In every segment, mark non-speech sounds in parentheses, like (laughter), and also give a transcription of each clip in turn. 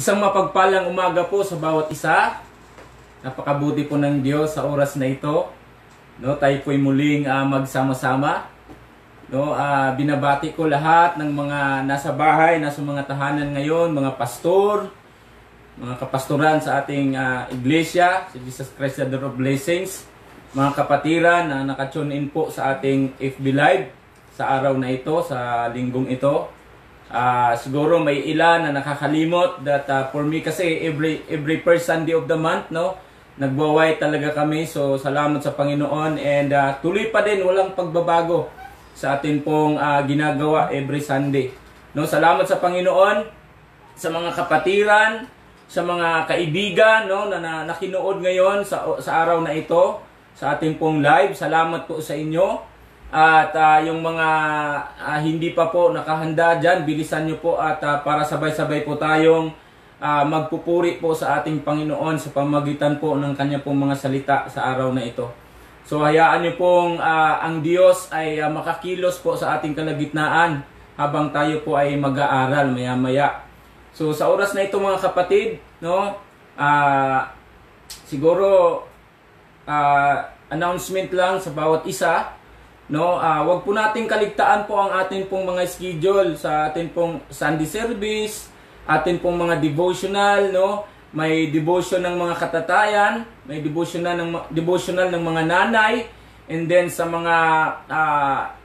Isang mapagpalang umaga po sa bawat isa. Napakabuti po ng Diyos sa oras na ito. No, tayo po'y muling ah, magsama-sama. No, ah, binabati ko lahat ng mga nasa bahay, nasa mga tahanan ngayon, mga pastor, mga kapastoran sa ating ah, iglesia, si Jesus Christ the Door of Blessings, mga kapatiran na nakatune in po sa ating FB Live sa araw na ito, sa linggong ito. Ah, siguro may ilan na nakakalimot that ah, for me kasi every every first Sunday of the month, no, nagwaway talaga kami. So salamat sa Panginoon and ah, tuloy pa din walang pagbabago sa atin pong ah, ginagawa every Sunday. No, salamat sa Panginoon sa mga kapatiran, sa mga kaibigan no na, na nakinood ngayon sa sa araw na ito sa ating pong live. Salamat po sa inyo. At ah, yung mga ah, hindi pa po nakahanda diyan, bilisan niyo po at ah, para sabay-sabay po tayong ah, magpupuri po sa ating Panginoon sa pamagitan po ng kanya pong mga salita sa araw na ito. So hayaan niyo pong ah, ang Diyos ay ah, makakilos po sa ating kalagitnaan habang tayo po ay mag-aaral maya-maya. So sa oras na ito mga kapatid, no, ah, siguro ah, announcement lang sa bawat isa, no, ah, wag po nating kaligtaan po ang atin pong mga schedule sa atin pong Sunday service, atin pong mga devotional, no, may devotion ng mga katatayan, may devotional ng devotional ng mga nanay, and then sa mga ah,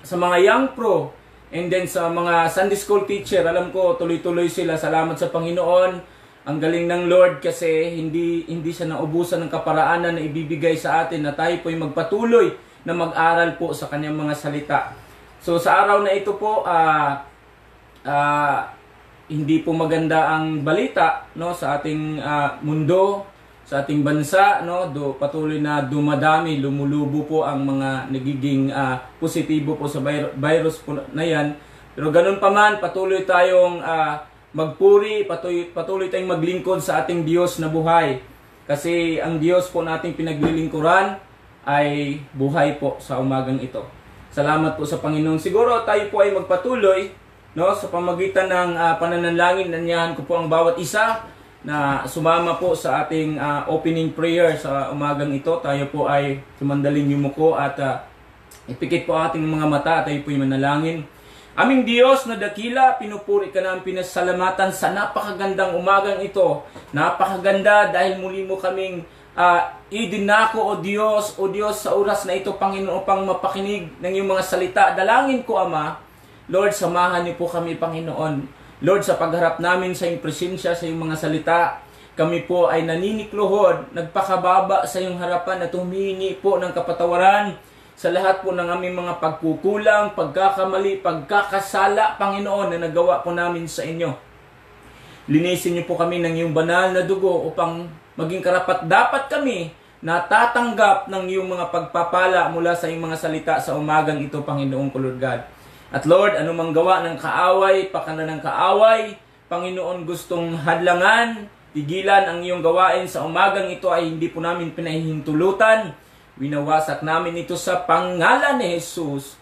sa mga young pro, and then sa mga Sunday school teacher, alam ko tuloy-tuloy sila. Salamat sa Panginoon. Ang galing ng Lord kasi hindi hindi siya naubusan ng kaparaanan na ibibigay sa atin na tayo po'y magpatuloy na mag-aral po sa kanyang mga salita. So sa araw na ito po, ah ah, hindi po maganda ang balita no sa ating ah, mundo, sa ating bansa no, do patuloy na dumadami, lumulubo po ang mga nagiging ah, positibo po sa vir- virus po na 'yan. Pero ganun pa man, patuloy tayong ah, magpuri, patuloy, patuloy tayong maglingkod sa ating Diyos na buhay. Kasi ang Diyos po nating pinaglilingkuran ay buhay po sa umagang ito. Salamat po sa Panginoon. Siguro tayo po ay magpatuloy no sa pamagitan ng ah, pananalangin nanyahan ko po ang bawat isa na sumama po sa ating ah, opening prayer sa umagang ito. Tayo po ay sumandaling yumuko at ah, ipikit po ating mga mata at tayo po ay manalangin. Aming Diyos na dakila, pinupuri ka namin pinasalamatan sa napakagandang umagang ito. Napakaganda dahil muli mo kaming uh, idinako o Diyos, o Diyos sa oras na ito, Panginoon, upang mapakinig ng iyong mga salita. Dalangin ko, Ama, Lord, samahan niyo po kami, Panginoon. Lord, sa pagharap namin sa iyong presensya, sa iyong mga salita, kami po ay naninikluhod, nagpakababa sa iyong harapan at humihingi po ng kapatawaran sa lahat po ng aming mga pagkukulang, pagkakamali, pagkakasala, Panginoon, na nagawa po namin sa inyo. Linisin niyo po kami ng iyong banal na dugo upang maging karapat dapat kami na tatanggap ng iyong mga pagpapala mula sa iyong mga salita sa umagang ito, Panginoong Kulod God. At Lord, anumang gawa ng kaaway, pakana ng kaaway, Panginoon gustong hadlangan, tigilan ang iyong gawain sa umagang ito ay hindi po namin pinahihintulutan. Winawasak namin ito sa pangalan ni Jesus.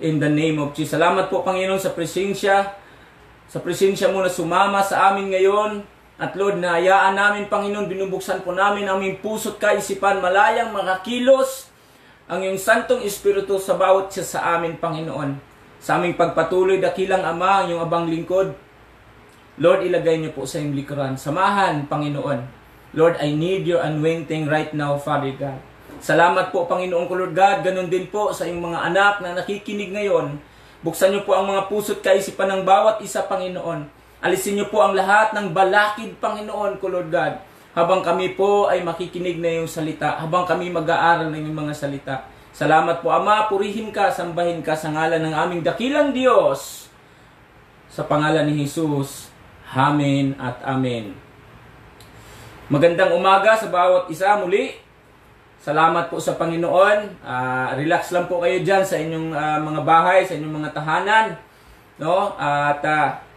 In the name of Jesus. Salamat po Panginoon sa presensya. Sa presensya mo na sumama sa amin ngayon. At Lord, nahayaan namin Panginoon, binubuksan po namin ang aming puso't kaisipan, malayang makakilos ang iyong Santong Espiritu sa bawat siya sa amin Panginoon. Sa aming pagpatuloy, dakilang Ama, ang iyong abang lingkod. Lord, ilagay niyo po sa iyong likuran. Samahan, Panginoon. Lord, I need your anointing right now, Father God. Salamat po, Panginoong Kulod God. Ganon din po sa iyong mga anak na nakikinig ngayon. Buksan niyo po ang mga puso't kaisipan ng bawat isa, Panginoon. Alisin niyo po ang lahat ng balakid, Panginoon, Kulod God. Habang kami po ay makikinig na iyong salita. Habang kami mag-aaral ng iyong mga salita. Salamat po, Ama. Purihin ka, sambahin ka sa ngalan ng aming dakilang Diyos. Sa pangalan ni Jesus. Amen at Amen. Magandang umaga sa bawat isa muli. Salamat po sa Panginoon. Ah, relax lang po kayo diyan sa inyong ah, mga bahay, sa inyong mga tahanan, no? At ah,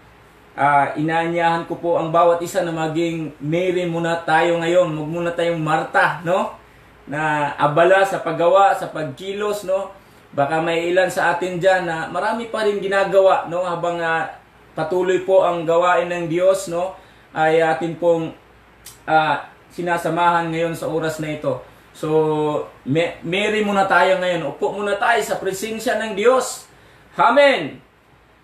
ah, inaanyahan ko po ang bawat isa na maging Mary muna tayo ngayon. Huwag muna tayong Marta, no? Na abala sa paggawa, sa pagkilos, no? Baka may ilan sa atin diyan na marami pa rin ginagawa, no? Habang ah, patuloy po ang gawain ng Diyos, no? ay atin pong ah, sinasamahan ngayon sa oras na ito. So, Mary muna tayo ngayon. Upo muna tayo sa presensya ng Diyos. Amen!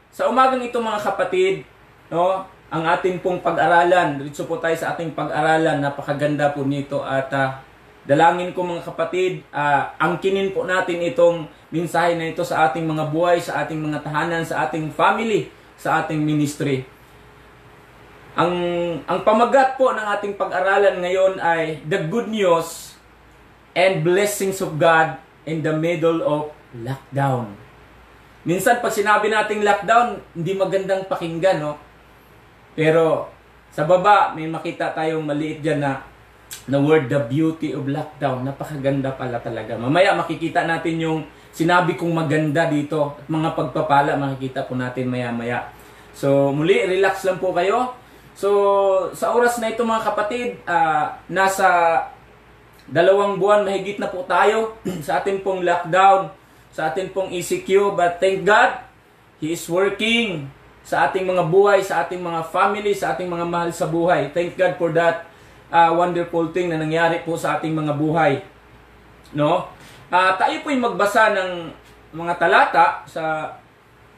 Sa umagang ito mga kapatid, no, ang ating pong pag-aralan, dito po tayo sa ating pag-aralan, napakaganda po nito at ah, dalangin ko mga kapatid, ah, angkinin po natin itong mensahe na ito sa ating mga buhay, sa ating mga tahanan, sa ating family, sa ating ministry. Ang ang pamagat po ng ating pag-aralan ngayon ay the good news and blessings of God in the middle of lockdown. Minsan pag sinabi nating lockdown, hindi magandang pakinggan, no? Pero sa baba, may makita tayong maliit dyan na na word, the beauty of lockdown. Napakaganda pala talaga. Mamaya makikita natin yung sinabi kong maganda dito at mga pagpapala makikita po natin maya-maya. So muli, relax lang po kayo. So sa oras na ito mga kapatid, ah, nasa dalawang buwan mahigit na po tayo (clears throat) sa ating pong lockdown, sa ating pong ECQ. But thank God, He is working sa ating mga buhay, sa ating mga family, sa ating mga mahal sa buhay. Thank God for that uh, wonderful thing na nangyari po sa ating mga buhay. No? Ah, tayo po magbasa ng mga talata sa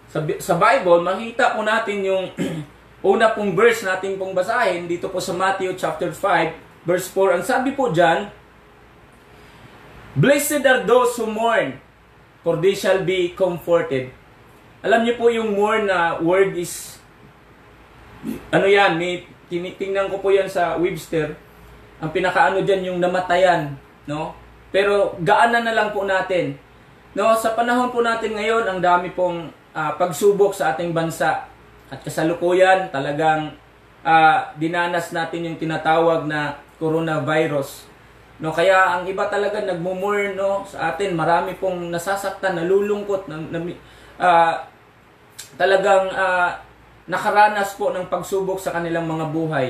sa, sa Bible, makita po natin yung (clears throat) una pong verse natin pong basahin dito po sa Matthew chapter 5, verse 4. Ang sabi po diyan, Blessed are those who mourn, for they shall be comforted. Alam niyo po yung mourn na word is ano yan, may tinitingnan ko po yan sa Webster. Ang pinakaano diyan yung namatayan, no? Pero gaanan na lang po natin. No, sa panahon po natin ngayon, ang dami pong ah, pagsubok sa ating bansa. At kasalukuyan, talagang ah, dinanas natin yung tinatawag na coronavirus. No, kaya ang iba talaga nagmumur no sa atin, marami pong nasasaktan, nalulungkot, na, na, ah, talagang ah, nakaranas po ng pagsubok sa kanilang mga buhay.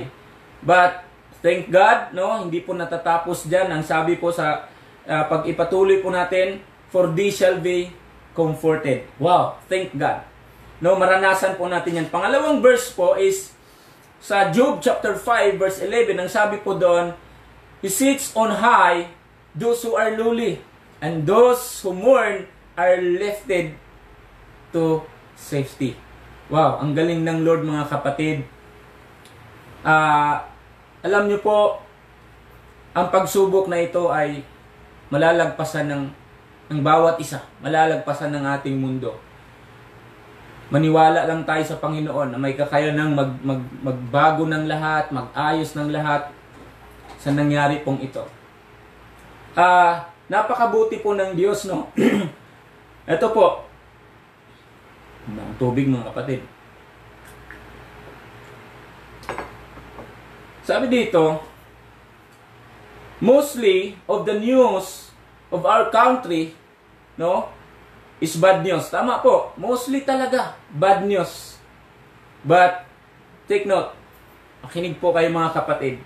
But thank God, no, hindi po natatapos diyan. Ang sabi po sa ah, pag ipatuloy po natin, for they shall be comforted. Wow, thank God. No, maranasan po natin yan. Pangalawang verse po is sa Job chapter 5 verse 11. Ang sabi po doon, He sits on high those who are lowly, and those who mourn are lifted to safety. Wow, ang galing ng Lord mga kapatid. Ah, alam niyo po, ang pagsubok na ito ay malalagpasan ng ng bawat isa, malalagpasan ng ating mundo. Maniwala lang tayo sa Panginoon na may kakayanang mag, mag, magbago ng lahat, mag-ayos ng lahat sa nangyari pong ito. Ah, napakabuti po ng Diyos, no? (clears throat) ito po. Ang tubig mga kapatid. Sabi dito, mostly of the news of our country, no, is bad news. Tama po. Mostly talaga bad news. But take note. Makinig po kayo mga kapatid.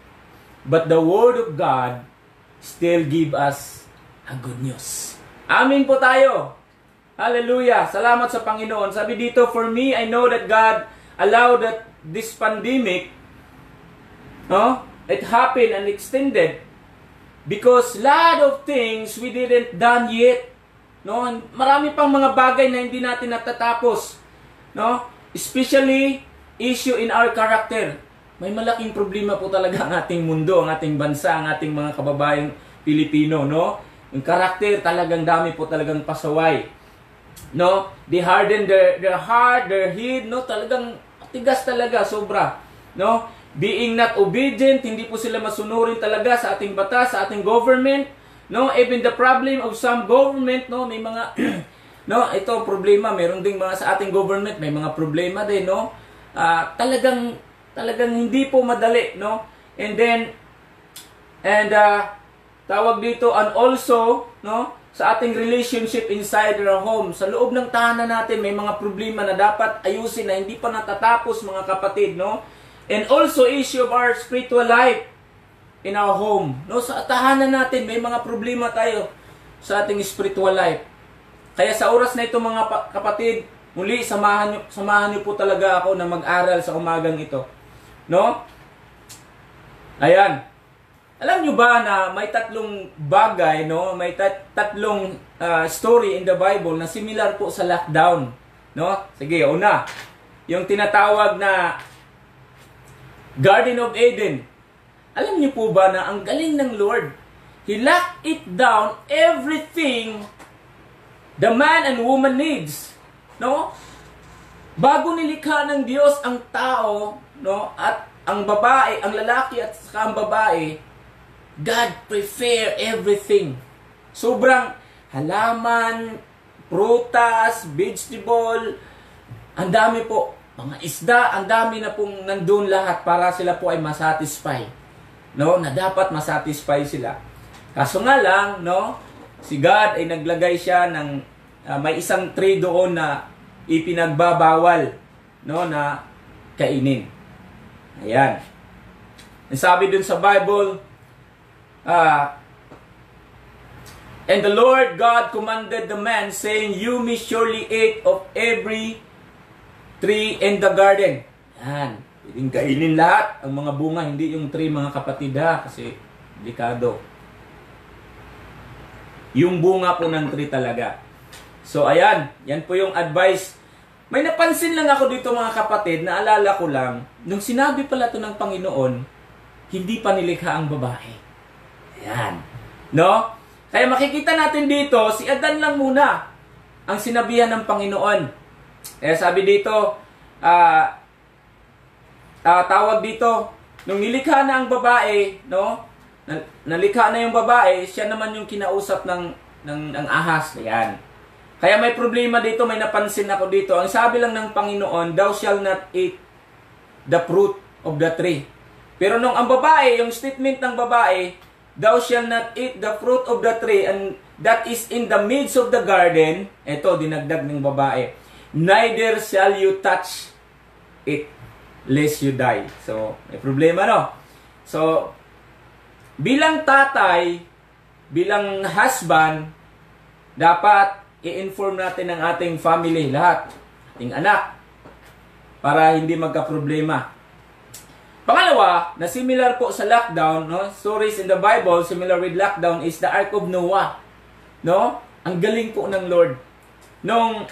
But the word of God still give us a good news. Amin po tayo. Hallelujah. Salamat sa Panginoon. Sabi dito, for me, I know that God allowed that this pandemic, no, it happened and extended because lot of things we didn't done yet. No, marami pang mga bagay na hindi natin natatapos. No? Especially issue in our character. May malaking problema po talaga ang ating mundo, ang ating bansa, ang ating mga kababayang Pilipino, no? Yung karakter talagang dami po talagang pasaway. No? They harden their their heart, their head, no? Talagang tigas talaga sobra, no? Being not obedient, hindi po sila masunurin talaga sa ating batas, sa ating government, no? Even the problem of some government, no? May mga (clears throat) no, ito problema, meron ding mga sa ating government, may mga problema din, no? Ah, talagang talagang hindi po madali, no? And then and uh, tawag dito and also, no? Sa ating relationship inside our home, sa loob ng tahanan natin may mga problema na dapat ayusin na hindi pa natatapos mga kapatid, no? And also issue of our spiritual life in our home. No, sa tahanan natin may mga problema tayo sa ating spiritual life. Kaya sa oras na ito mga pa- kapatid, muli samahan niyo samahan niyo po talaga ako na mag-aral sa umagang ito. No? Ayan. Alam nyo ba na may tatlong bagay, no? May tat- tatlong uh, story in the Bible na similar po sa lockdown, no? Sige, una. Yung tinatawag na Garden of Eden. Alam niyo po ba na ang galing ng Lord? He locked it down everything the man and woman needs. No? Bago nilikha ng Diyos ang tao, no, at ang babae, ang lalaki at saka ang babae, God prepare everything. Sobrang halaman, prutas, vegetable, ang dami po, mga isda, ang dami na pong nandun lahat para sila po ay masatisfy. No, na dapat masatisfy sila. Kaso nga lang, no, si God ay naglagay siya ng uh, may isang tree doon na ipinagbabawal, no, na kainin. Ayan. Sabi dun sa Bible, uh, And the Lord God commanded the man, saying, You may surely eat of every tree in the garden. Yan. Pwedeng kainin lahat ang mga bunga, hindi yung tree mga kapatid ha, kasi delikado. Yung bunga po ng tree talaga. So ayan, yan po yung advice may napansin lang ako dito mga kapatid, naalala ko lang, nung sinabi pala to ng Panginoon, hindi pa nilikha ang babae. Ayan. No? Kaya makikita natin dito, si Adan lang muna ang sinabihan ng Panginoon. Eh sabi dito, uh, uh, tawag dito, nung nilikha na ang babae, no? Nalikha na yung babae, siya naman yung kinausap ng ng, ng ahas. Ayan. Kaya may problema dito, may napansin ako dito. Ang sabi lang ng Panginoon, thou shall not eat the fruit of the tree. Pero nung ang babae, yung statement ng babae, thou shall not eat the fruit of the tree and that is in the midst of the garden, eto, dinagdag ng babae, neither shall you touch it lest you die. So, may problema no? So, bilang tatay, bilang husband, dapat i-inform natin ang ating family, lahat, ating anak, para hindi magka-problema. Pangalawa, na similar po sa lockdown, no? Stories in the Bible similar with lockdown is the Ark of Noah. No? Ang galing po ng Lord. Nung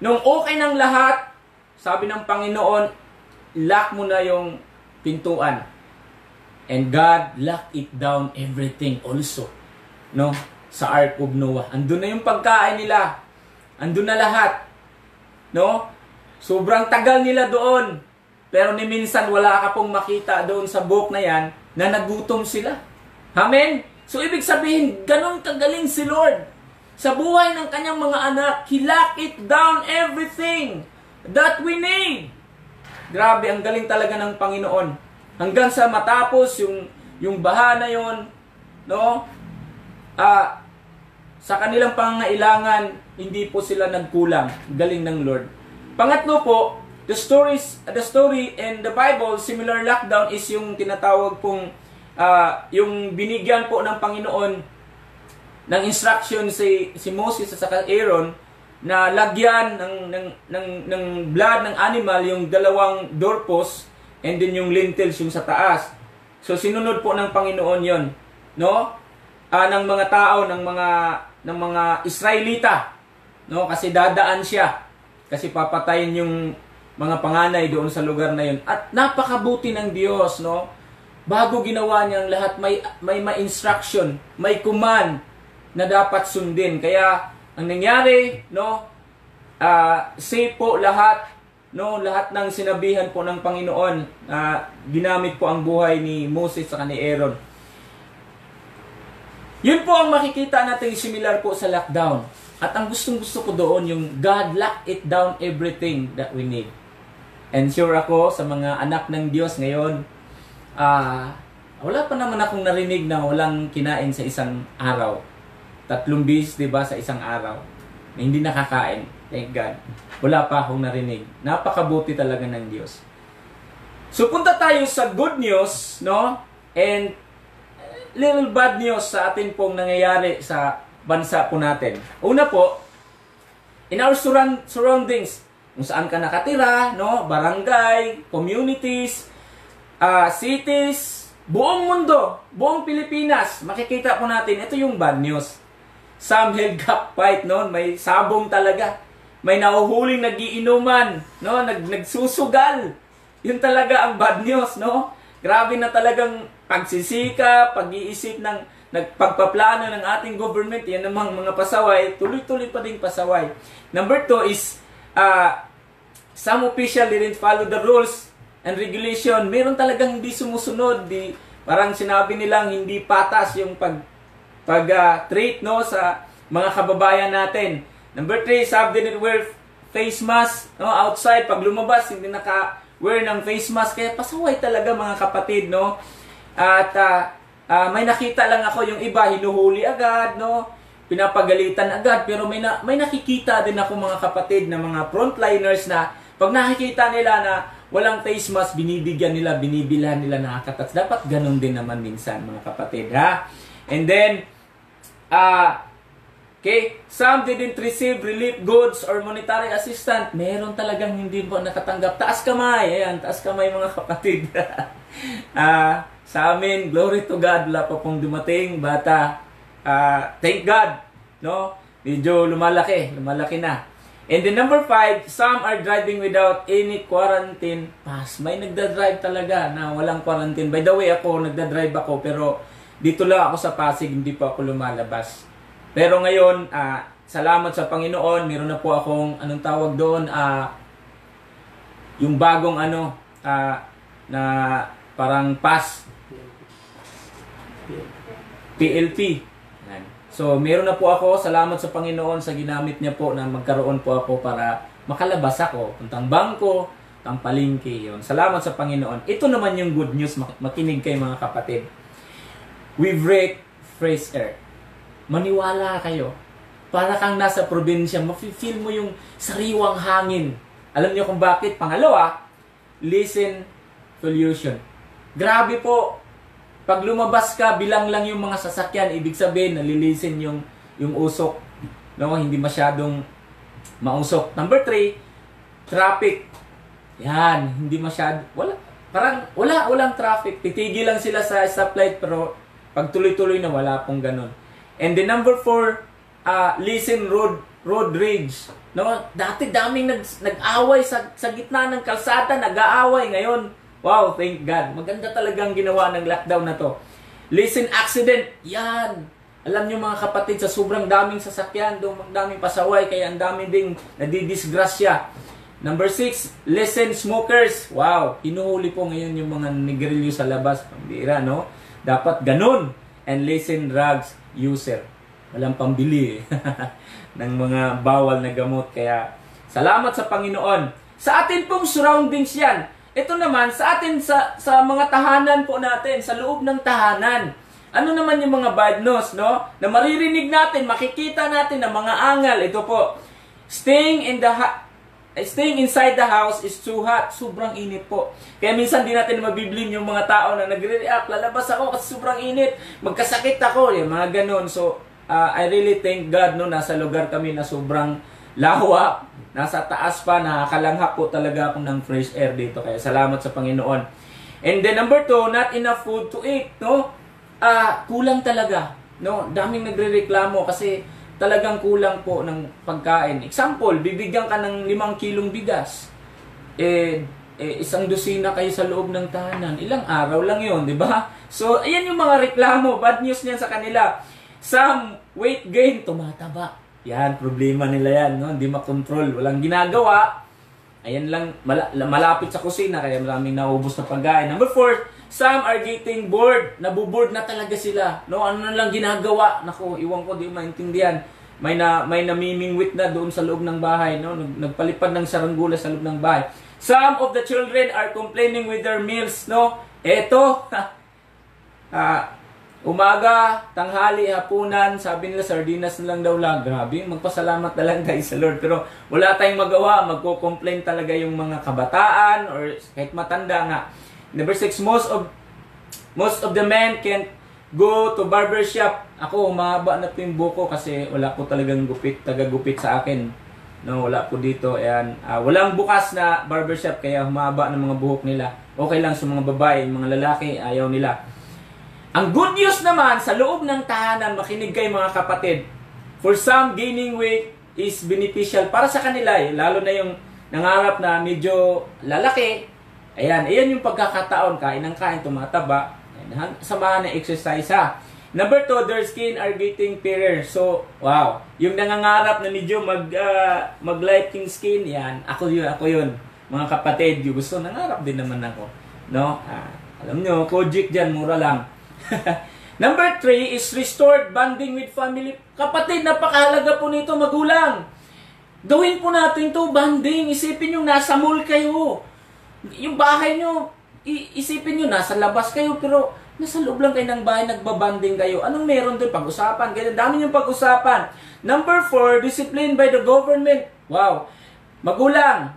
nung okay ng lahat, sabi ng Panginoon, lock mo na yung pintuan. And God locked it down everything also. No? sa Ark of Noah. Andun na yung pagkain nila. Andun na lahat. No? Sobrang tagal nila doon. Pero ni minsan wala ka pong makita doon sa book na yan na nagutom sila. Amen? So ibig sabihin, ganun kagaling si Lord. Sa buhay ng kanyang mga anak, He locked it down everything that we need. Grabe, ang galing talaga ng Panginoon. Hanggang sa matapos yung yung baha na yon, no? Ah, sa kanilang pangangailangan, hindi po sila nagkulang. Galing ng Lord. Pangatlo po, the stories, the story in the Bible, similar lockdown is yung tinatawag pong uh, yung binigyan po ng Panginoon ng instruction si si Moses at saka Aaron na lagyan ng ng ng ng blood ng animal yung dalawang doorpost and then yung lintels yung sa taas. So sinunod po ng Panginoon 'yon, no? Uh, ng mga tao, ng mga ng mga Israelita. No? Kasi dadaan siya. Kasi papatayin yung mga panganay doon sa lugar na yun. At napakabuti ng Diyos, no? Bago ginawa niya ang lahat, may, may ma-instruction, may command na dapat sundin. Kaya, ang nangyari, no? Uh, safe po lahat, no? Lahat ng sinabihan po ng Panginoon, uh, ginamit po ang buhay ni Moses sa ni Aaron. Yun po ang makikita natin similar po sa lockdown. At ang gustong gusto ko doon, yung God lock it down everything that we need. And sure ako sa mga anak ng Diyos ngayon, uh, wala pa naman akong narinig na walang kinain sa isang araw. Tatlong bis, di ba, sa isang araw. Na hindi nakakain. Thank God. Wala pa akong narinig. Napakabuti talaga ng Diyos. So punta tayo sa good news, no? And little bad news sa atin pong nangyayari sa bansa po natin. Una po, in our surround, surroundings, kung saan ka nakatira, no, barangay, communities, uh, cities, buong mundo, buong Pilipinas, makikita po natin, ito yung bad news. Some held cup fight noon, may sabong talaga. May nahuhuling nagiinuman, no? Nag, nagsusugal. Yun talaga ang bad news, no? Grabe na talagang pagsisika, pag-iisip ng nagpagpaplano ng ating government, yan namang mga pasaway, tuloy-tuloy pa ding pasaway. Number two is, uh, some official didn't follow the rules and regulation. Meron talagang hindi sumusunod. Di, parang sinabi nilang hindi patas yung pag, pag uh, treat no, sa mga kababayan natin. Number three, some didn't wear face mask no, outside. Pag lumabas, hindi naka-wear ng face mask. Kaya pasaway talaga mga kapatid. No? At uh, uh, may nakita lang ako yung iba hinuhuli agad, no? Pinapagalitan agad pero may na, may nakikita din ako mga kapatid na mga frontliners na pag nakikita nila na walang face mask, binibigyan nila, binibilhan nila nakakatats. Dapat ganun din naman minsan mga kapatid, ha? And then, uh, okay, some didn't receive relief goods or monetary assistance. Meron talagang hindi po nakatanggap. Taas kamay, ayan, taas kamay mga kapatid. (laughs) Ah, uh, sa amin, glory to God, wala pa pong dumating, bata. Uh, thank God, no? Medyo lumalaki, lumalaki na. And then number five, some are driving without any quarantine pass. May nagda-drive talaga na walang quarantine. By the way, ako, nagda-drive ako, pero dito lang ako sa Pasig, hindi pa ako lumalabas. Pero ngayon, uh, salamat sa Panginoon, meron na po akong, anong tawag doon, uh, yung bagong ano, uh, na parang pass PLP. So, meron na po ako. Salamat sa Panginoon sa ginamit niya po na magkaroon po ako para makalabas ako. Puntang bangko, puntang palingki. Yun. Salamat sa Panginoon. Ito naman yung good news. Makinig kay mga kapatid. We break fresh air. Maniwala kayo. Para kang nasa probinsya, mafe-feel mo yung sariwang hangin. Alam niyo kung bakit? Pangalawa, listen pollution. Grabe po, pag lumabas ka, bilang lang yung mga sasakyan, ibig sabihin, nalilisin yung, yung usok. No? Hindi masyadong mausok. Number three, traffic. Yan, hindi masyado, wala, parang wala, walang traffic. Titigil lang sila sa stoplight, pero pag tuloy-tuloy na, wala pong ganun. And the number four, uh, listen road, road rage. No? Dati daming nag, nag-away sa, sa gitna ng kalsada, nag-aaway. Ngayon, Wow, thank God. Maganda talagang ginawa ng lockdown na to. Listen accident. Yan. Alam niyo mga kapatid, sa sobrang daming sasakyan, doon daming pasaway, kaya ang dami ding nadidisgrasya. Number six, listen smokers. Wow, hinuhuli po ngayon yung mga nigrilyo sa labas. Pambira, no? Dapat ganun. And listen drugs user. Walang pambili eh. (laughs) ng mga bawal na gamot. Kaya, salamat sa Panginoon. Sa atin pong surroundings yan, ito naman, sa atin, sa, sa mga tahanan po natin, sa loob ng tahanan. Ano naman yung mga bad news, no? Na maririnig natin, makikita natin ng mga angal. Ito po, staying in the staying inside the house is too hot. Sobrang init po. Kaya minsan di natin mabiblin yung mga tao na nagre-react. Lalabas ako kasi sobrang init. Magkasakit ako. Yung mga ganun. So, uh, I really thank God no, nasa lugar kami na sobrang lawa, nasa taas pa, nakakalanghap po talaga ako ng fresh air dito. Kaya salamat sa Panginoon. And then number two, not enough food to eat, no? Ah, kulang talaga, no? Daming nagrereklamo kasi talagang kulang po ng pagkain. Example, bibigyan ka ng limang kilong bigas. Eh, eh, isang dosina kayo sa loob ng tahanan. Ilang araw lang yon di ba? So, ayan yung mga reklamo. Bad news niyan sa kanila. Some weight gain, tumataba. Yan, problema nila yan, no? Hindi makontrol, walang ginagawa. Ayan lang, mala- malapit sa kusina, kaya maraming naubos na pagkain. Number four, some are getting bored. Nabuboard na talaga sila. No, ano na lang ginagawa? Nako, iwan ko, di maintindihan. May na may namimingwit na doon sa loob ng bahay, no? Nagpalipad ng saranggula sa loob ng bahay. Some of the children are complaining with their meals, no? Eto, (laughs) ah, Umaga, tanghali, hapunan, sabi nila sardinas na lang daw lang. Grabe, magpasalamat na lang guys sa Lord. Pero wala tayong magawa, magko-complain talaga yung mga kabataan or kahit matanda nga. Number six, most of most of the men can go to barber shop. Ako, umahaba na po yung buko kasi wala po talagang gupit, taga-gupit sa akin. No, wala po dito. Ayan, uh, walang bukas na barber shop kaya humaba ng mga buhok nila. Okay lang sa mga babae, mga lalaki, ayaw nila. Ang good news naman, sa loob ng tahanan, makinig kay mga kapatid. For some, gaining weight is beneficial para sa kanila eh. Lalo na yung nangarap na medyo lalaki. Ayan, ayan yung pagkakataon. Kain ng kain, tumataba. Ayan, samahan ng exercise ha. Number two, their skin are getting paler. So, wow. Yung nangangarap na medyo mag, uh, mag-lighting skin, yan. Ako yun, ako yun. Mga kapatid, yung gusto, nangarap din naman ako. No? Ah, alam nyo, Kojik dyan, mura lang. (laughs) Number three is restored bonding with family. Kapatid, napakahalaga po nito, magulang. Gawin po natin to bonding. Isipin nyo, nasa mall kayo. Yung bahay nyo, isipin nyo, nasa labas kayo, pero nasa loob lang kayo ng bahay, nagbabanding kayo. Anong meron doon? Pag-usapan. Kaya dami yung pag-usapan. Number four, discipline by the government. Wow. Magulang,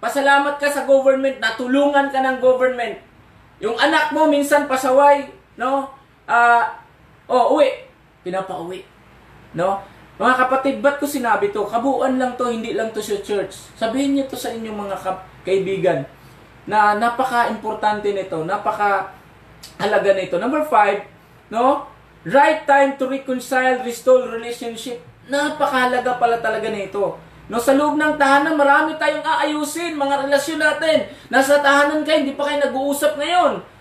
pasalamat ka sa government, natulungan ka ng government. Yung anak mo, minsan pasaway, No? Ah, uh, oh, uwi. Pinapauwi. No? Mga kapatid, ba't ko sinabi to? Kabuuan lang to, hindi lang to sa church. Sabihin niyo to sa inyong mga kap- kaibigan na napaka-importante nito, napaka halaga nito. Number five, no? Right time to reconcile, restore relationship. Napakahalaga pala talaga nito. No, sa loob ng tahanan, marami tayong aayusin, mga relasyon natin. Nasa tahanan kayo, hindi pa kayo nag-uusap ngayon.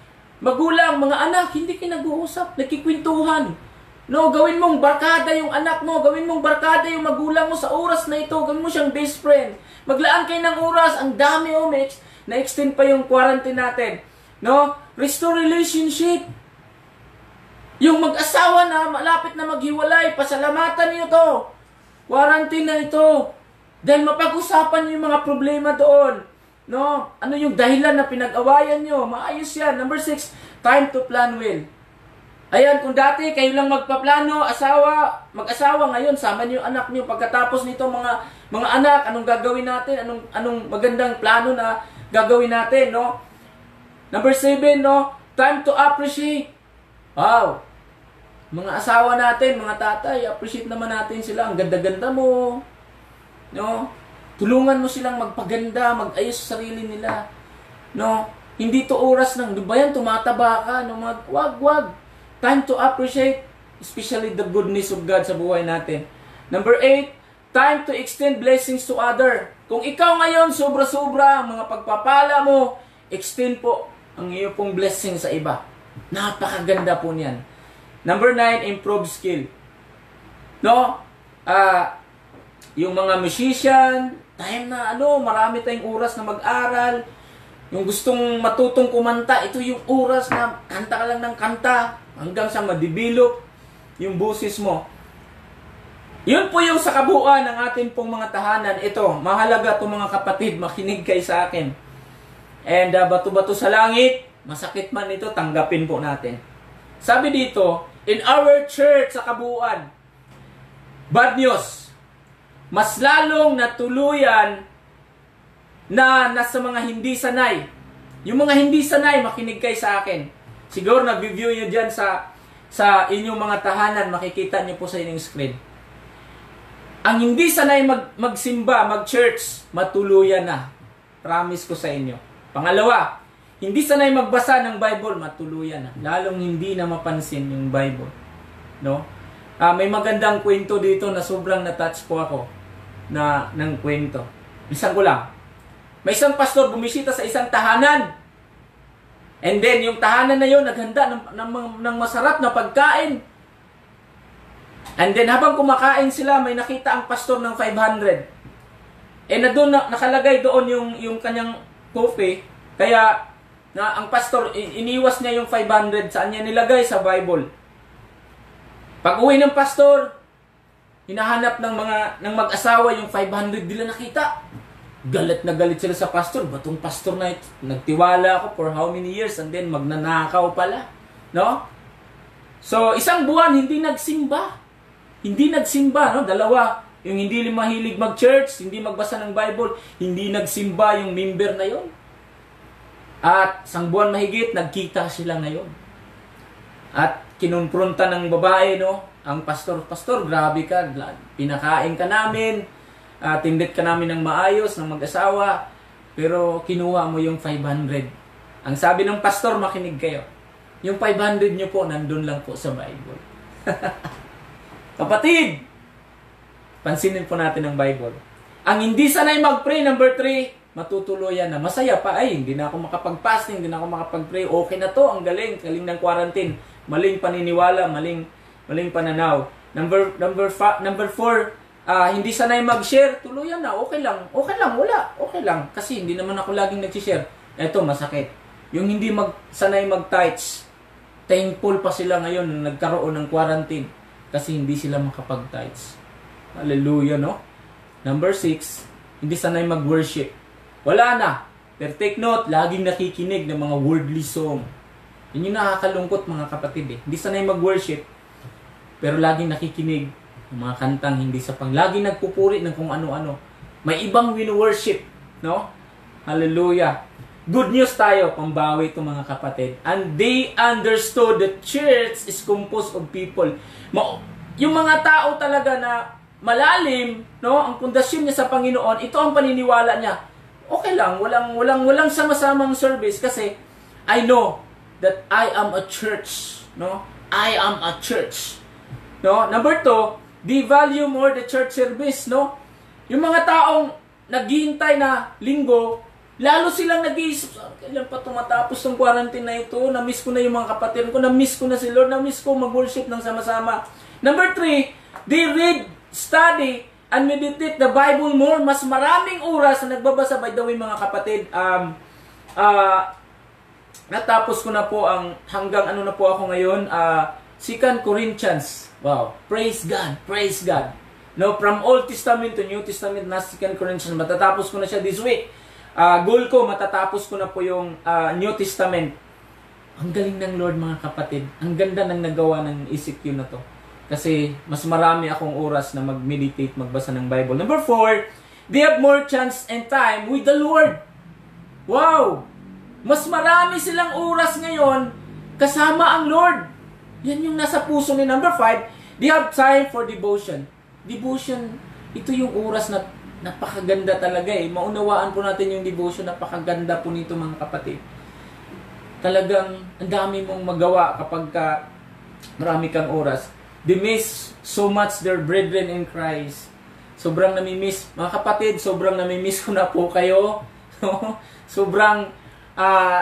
Magulang, mga anak, hindi kayo nag-uusap, nagkikwentuhan. No, gawin mong barkada yung anak mo, gawin mong barkada yung magulang mo sa oras na ito, gawin mo siyang best friend. Maglaan kayo ng oras, ang dami o oh, na-extend pa yung quarantine natin. No? Restore relationship. Yung mag-asawa na malapit na maghiwalay, pasalamatan niyo to. Quarantine na ito. Dahil mapag-usapan niyo yung mga problema doon. No? Ano yung dahilan na pinag-awayan nyo? Maayos yan. Number six, time to plan well. Ayan, kung dati kayo lang magpaplano, asawa, mag-asawa ngayon, sama niyo anak niyo. Pagkatapos nito mga mga anak, anong gagawin natin? Anong anong magandang plano na gagawin natin, no? Number seven, no? Time to appreciate. Wow. Mga asawa natin, mga tatay, appreciate naman natin sila. Ang ganda-ganda mo. No? Tulungan mo silang magpaganda, mag-ayos sa sarili nila. No? Hindi to oras ng, di ba yan, tumataba ka, no? Mag, wag, wag. Time to appreciate, especially the goodness of God sa buhay natin. Number eight, time to extend blessings to other. Kung ikaw ngayon, sobra-sobra, mga pagpapala mo, extend po ang iyo pong blessing sa iba. Napakaganda po niyan. Number nine, improve skill. No? Ah, uh, yung mga musician, time na ano, marami tayong oras na mag-aral. Yung gustong matutong kumanta, ito yung oras na kanta ka lang ng kanta hanggang sa ma-develop yung busis mo. Yun po yung sa kabuuan ng ating pong mga tahanan. Ito, mahalaga to mga kapatid, makinig kay sa akin. And uh, bato-bato sa langit, masakit man ito, tanggapin po natin. Sabi dito, in our church sa kabuuan, bad news, mas lalong natuluyan na nasa mga hindi sanay. Yung mga hindi sanay, makinig kayo sa akin. Siguro nag-view nyo dyan sa, sa inyong mga tahanan, makikita nyo po sa inyong screen. Ang hindi sanay mag, magsimba, mag-church, matuluyan na. Promise ko sa inyo. Pangalawa, hindi sanay magbasa ng Bible, matuluyan na. Lalong hindi na mapansin yung Bible. No? Uh, may magandang kwento dito na sobrang na-touch po ako na ng kwento. Bisan ko lang. May isang pastor bumisita sa isang tahanan. And then, yung tahanan na yun, naghanda ng, ng, ng masarap na pagkain. And then, habang kumakain sila, may nakita ang pastor ng 500. Eh, na doon, na, nakalagay doon yung, yung kanyang coffee. Kaya, na ang pastor, iniwas niya yung 500. Saan niya nilagay? Sa Bible. Pag uwi ng pastor, hinahanap ng mga ng mag-asawa yung 500 nila nakita. Galit na galit sila sa pastor. Batong pastor na ito. Nagtiwala ako for how many years and then magnanakaw pala. No? So, isang buwan hindi nagsimba. Hindi nagsimba, no? Dalawa. Yung hindi mahilig mag-church, hindi magbasa ng Bible, hindi nagsimba yung member na yon. At isang buwan mahigit, nagkita sila ngayon. At kinonfronta ng babae, no? Ang pastor, pastor, grabe ka, pinakain ka namin, uh, tindit ka namin ng maayos, ng mag-asawa, pero kinuha mo yung 500. Ang sabi ng pastor, makinig kayo. Yung 500 nyo po, nandun lang po sa Bible. (laughs) Kapatid, pansinin po natin ang Bible. Ang hindi sanay mag-pray, number 3, matutuluyan na. Masaya pa, ay, hindi na ako makapag-fasting, hindi na ako makapag-pray. Okay na to, ang galing, galing ng quarantine. Maling paniniwala, maling, maling pananaw. Number, number, fa, number 4, uh, hindi sanay mag-share, tuluyan na, okay lang. Okay lang, wala, okay lang. Kasi hindi naman ako laging nag-share. Eto, masakit. Yung hindi mag, sanay mag-tights, thankful pa sila ngayon na nagkaroon ng quarantine kasi hindi sila makapag-tights. Hallelujah, no? Number six, hindi sanay mag-worship. Wala na. Pero take note, laging nakikinig ng mga worldly song. Yun yung nakakalungkot mga kapatid eh. Hindi sanay mag-worship, pero laging nakikinig ng mga kantang hindi sa pang. Laging nagpupuri ng kung ano-ano. May ibang win-worship, no? Hallelujah. Good news tayo, pambawi itong mga kapatid. And they understood the church is composed of people. Ma- yung mga tao talaga na malalim, no? Ang pundasyon niya sa Panginoon, ito ang paniniwala niya. Okay lang, walang walang walang sama-samang service kasi I know that I am a church, no? I am a church. No? Number two, they value more the church service, no? Yung mga taong naghihintay na linggo, lalo silang nag-iisip, kailan pa tumatapos ng quarantine na ito? Na-miss ko na yung mga kapatid ko, na-miss ko na si Lord, na-miss ko mag-worship ng sama-sama. Number three, they read study and meditate the Bible more, mas maraming oras na nagbabasa by the way mga kapatid. Um, uh, natapos ko na po ang hanggang ano na po ako ngayon, uh, 2 Corinthians. Wow, praise God, praise God. No, from Old Testament to New Testament na 2 Corinthians. Matatapos ko na siya this week. Uh, goal ko, matatapos ko na po yung uh, New Testament. Ang galing ng Lord mga kapatid. Ang ganda ng nagawa ng ECQ na to. Kasi mas marami akong oras na mag-meditate, magbasa ng Bible. Number four, they have more chance and time with the Lord. Wow! Mas marami silang oras ngayon kasama ang Lord. Yan yung nasa puso ni number five. They have time for devotion. Devotion, ito yung oras na napakaganda talaga eh. Maunawaan po natin yung devotion, napakaganda po nito mga kapatid. Talagang ang dami mong magawa kapag ka marami kang oras. They miss so much their brethren in Christ. Sobrang nami-miss. Mga kapatid, sobrang nami-miss ko na po kayo. (laughs) sobrang uh,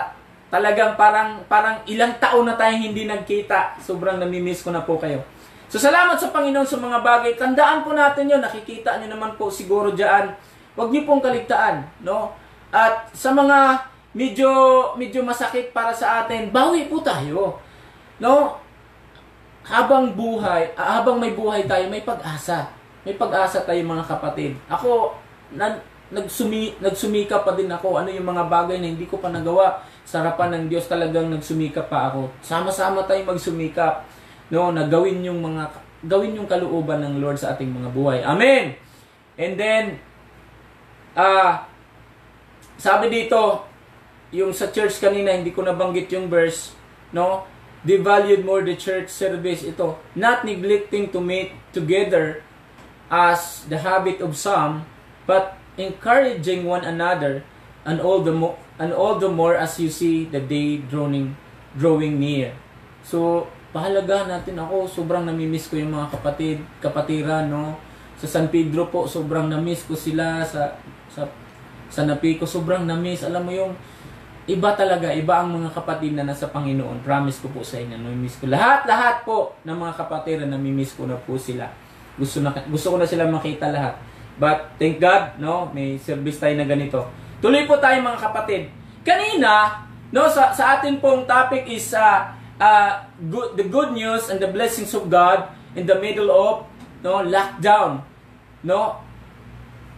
talagang parang parang ilang taon na tayong hindi nagkita. Sobrang nami-miss ko na po kayo. So salamat sa Panginoon sa mga bagay. Tandaan po natin 'yon. Nakikita niyo naman po siguro diyan. Huwag niyo pong kaligtaan, no? At sa mga medyo medyo masakit para sa atin, bawi po tayo. No? habang buhay, ah, habang may buhay tayo, may pag-asa. May pag-asa tayo mga kapatid. Ako, na, nagsumi, nagsumika pa din ako. Ano yung mga bagay na hindi ko pa nagawa. Sa harapan ng Diyos talagang nagsumika pa ako. Sama-sama tayong magsumikap. No, na gawin yung mga gawin yung kalooban ng Lord sa ating mga buhay. Amen. And then ah uh, sabi dito yung sa church kanina hindi ko nabanggit yung verse, no? They valued more the church service ito, not neglecting to meet together as the habit of some, but encouraging one another and all the more and all the more as you see the day drawing drawing near. So, pahalaga natin ako, sobrang namimiss ko yung mga kapatid, kapatiran, no? Sa San Pedro po, sobrang namiss ko sila sa sa sa Napico, sobrang namiss. Alam mo yung Iba talaga, iba ang mga kapatid na nasa Panginoon. Promise ko po sa inyo, namimiss ko. Lahat-lahat po ng mga kapatid na namimiss ko na po sila. Gusto, na, gusto ko na sila makita lahat. But thank God, no, may service tayo na ganito. Tuloy po tayo mga kapatid. Kanina, no, sa, sa atin pong topic is uh, uh, good, the good news and the blessings of God in the middle of no, lockdown. No?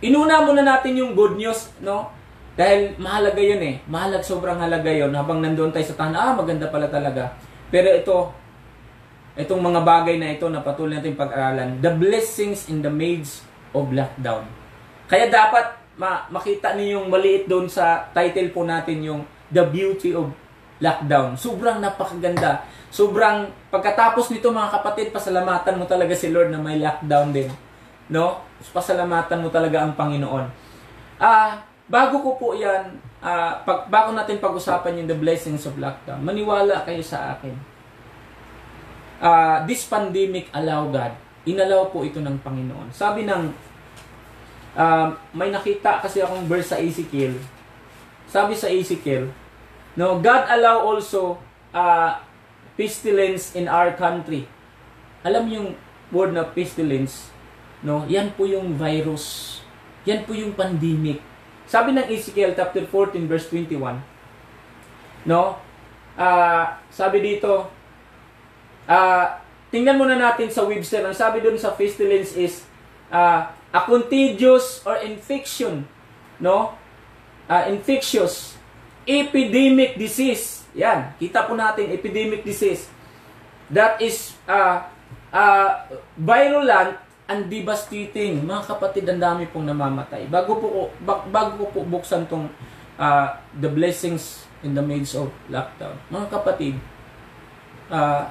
Inuna muna natin yung good news, no? Dahil mahalaga yun eh. Mahalag, sobrang halaga yun. Habang nandoon tayo sa tahanan, ah, maganda pala talaga. Pero ito, itong mga bagay na ito na patuloy natin pag-aralan, the blessings in the midst of lockdown. Kaya dapat ma makita niyo yung maliit doon sa title po natin yung The Beauty of Lockdown. Sobrang napakaganda. Sobrang pagkatapos nito mga kapatid, pasalamatan mo talaga si Lord na may lockdown din. No? Pasalamatan mo talaga ang Panginoon. Ah, Bago ko po yan ah, pag, bago natin pag-usapan yung the blessings of lockdown, maniwala kayo sa akin. Ah, this pandemic allow God. Inalaw po ito ng Panginoon. Sabi ng, ah, may nakita kasi akong verse sa Ezekiel. Sabi sa Ezekiel, no, God allow also uh, pestilence in our country. Alam yung word na pestilence, no? Yan po yung virus. Yan po yung pandemic. Sabi ng Ezekiel chapter 14 verse 21, no? Ah, sabi dito, ah, tingnan muna natin sa Webster. Ang sabi doon sa pestilence is ah, a contagious or infection, no? Ah, infectious epidemic disease. Yan, kita po natin epidemic disease that is uh, uh, virulent and devastating. Mga kapatid, ang dami pong namamatay. Bago po bago ko po buksan tong uh, the blessings in the midst of lockdown. Mga kapatid, uh,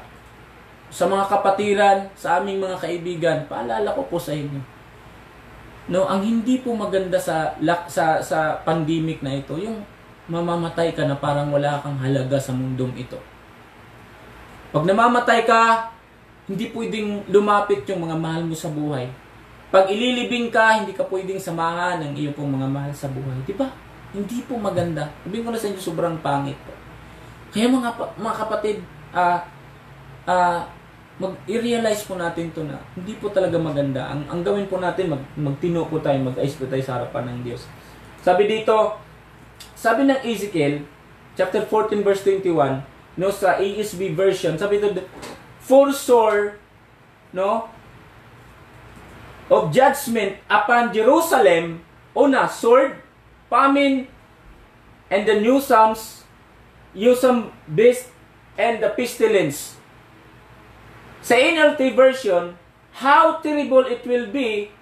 sa mga kapatiran, sa aming mga kaibigan, paalala ko po sa inyo. No, ang hindi po maganda sa sa sa pandemic na ito, yung mamamatay ka na parang wala kang halaga sa mundong ito. Pag namamatay ka, hindi pwedeng lumapit yung mga mahal mo sa buhay. Pag ililibing ka, hindi ka pwedeng samahan ng iyong pong mga mahal sa buhay. Di ba? Hindi po maganda. Sabihin ko na sa inyo, sobrang pangit po. Kaya mga, mga kapatid, ah, ah, mag i-realize po natin to na hindi po talaga maganda. Ang, ang gawin po natin, mag, magtino po tayo, mag-ayos po tayo sa harapan ng Diyos. Sabi dito, sabi ng Ezekiel, chapter 14 verse 21, no, sa ASB version, sabi ito, foresore, no, of judgment upon Jerusalem, una, sword, famine, and the new psalms, Usam beast, and the pestilence. Sa NLT version, how terrible it will be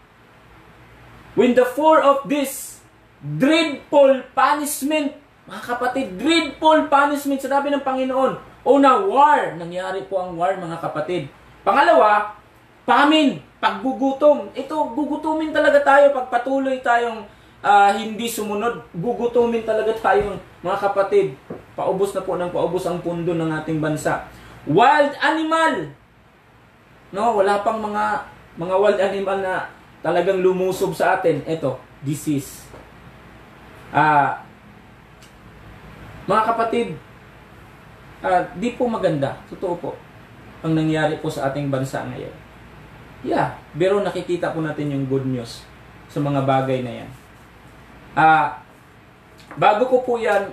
when the four of this dreadful punishment, mga kapatid, dreadful punishment, sinabi ng Panginoon. Una, war. Nangyari po ang war, mga kapatid. Pangalawa, famine, paggugutom. Ito, gugutumin talaga tayo pag patuloy tayong ah, hindi sumunod. Gugutumin talaga tayo, mga kapatid. Paubos na po ng paubos ang pundo ng ating bansa. Wild animal. No, wala pang mga mga wild animal na talagang lumusob sa atin. Ito, disease. Ah, mga kapatid, ah, di po maganda. Totoo po. Ang nangyari po sa ating bansa ngayon. Yeah, pero nakikita po natin yung good news sa mga bagay na yan. Ah, bago ko po yan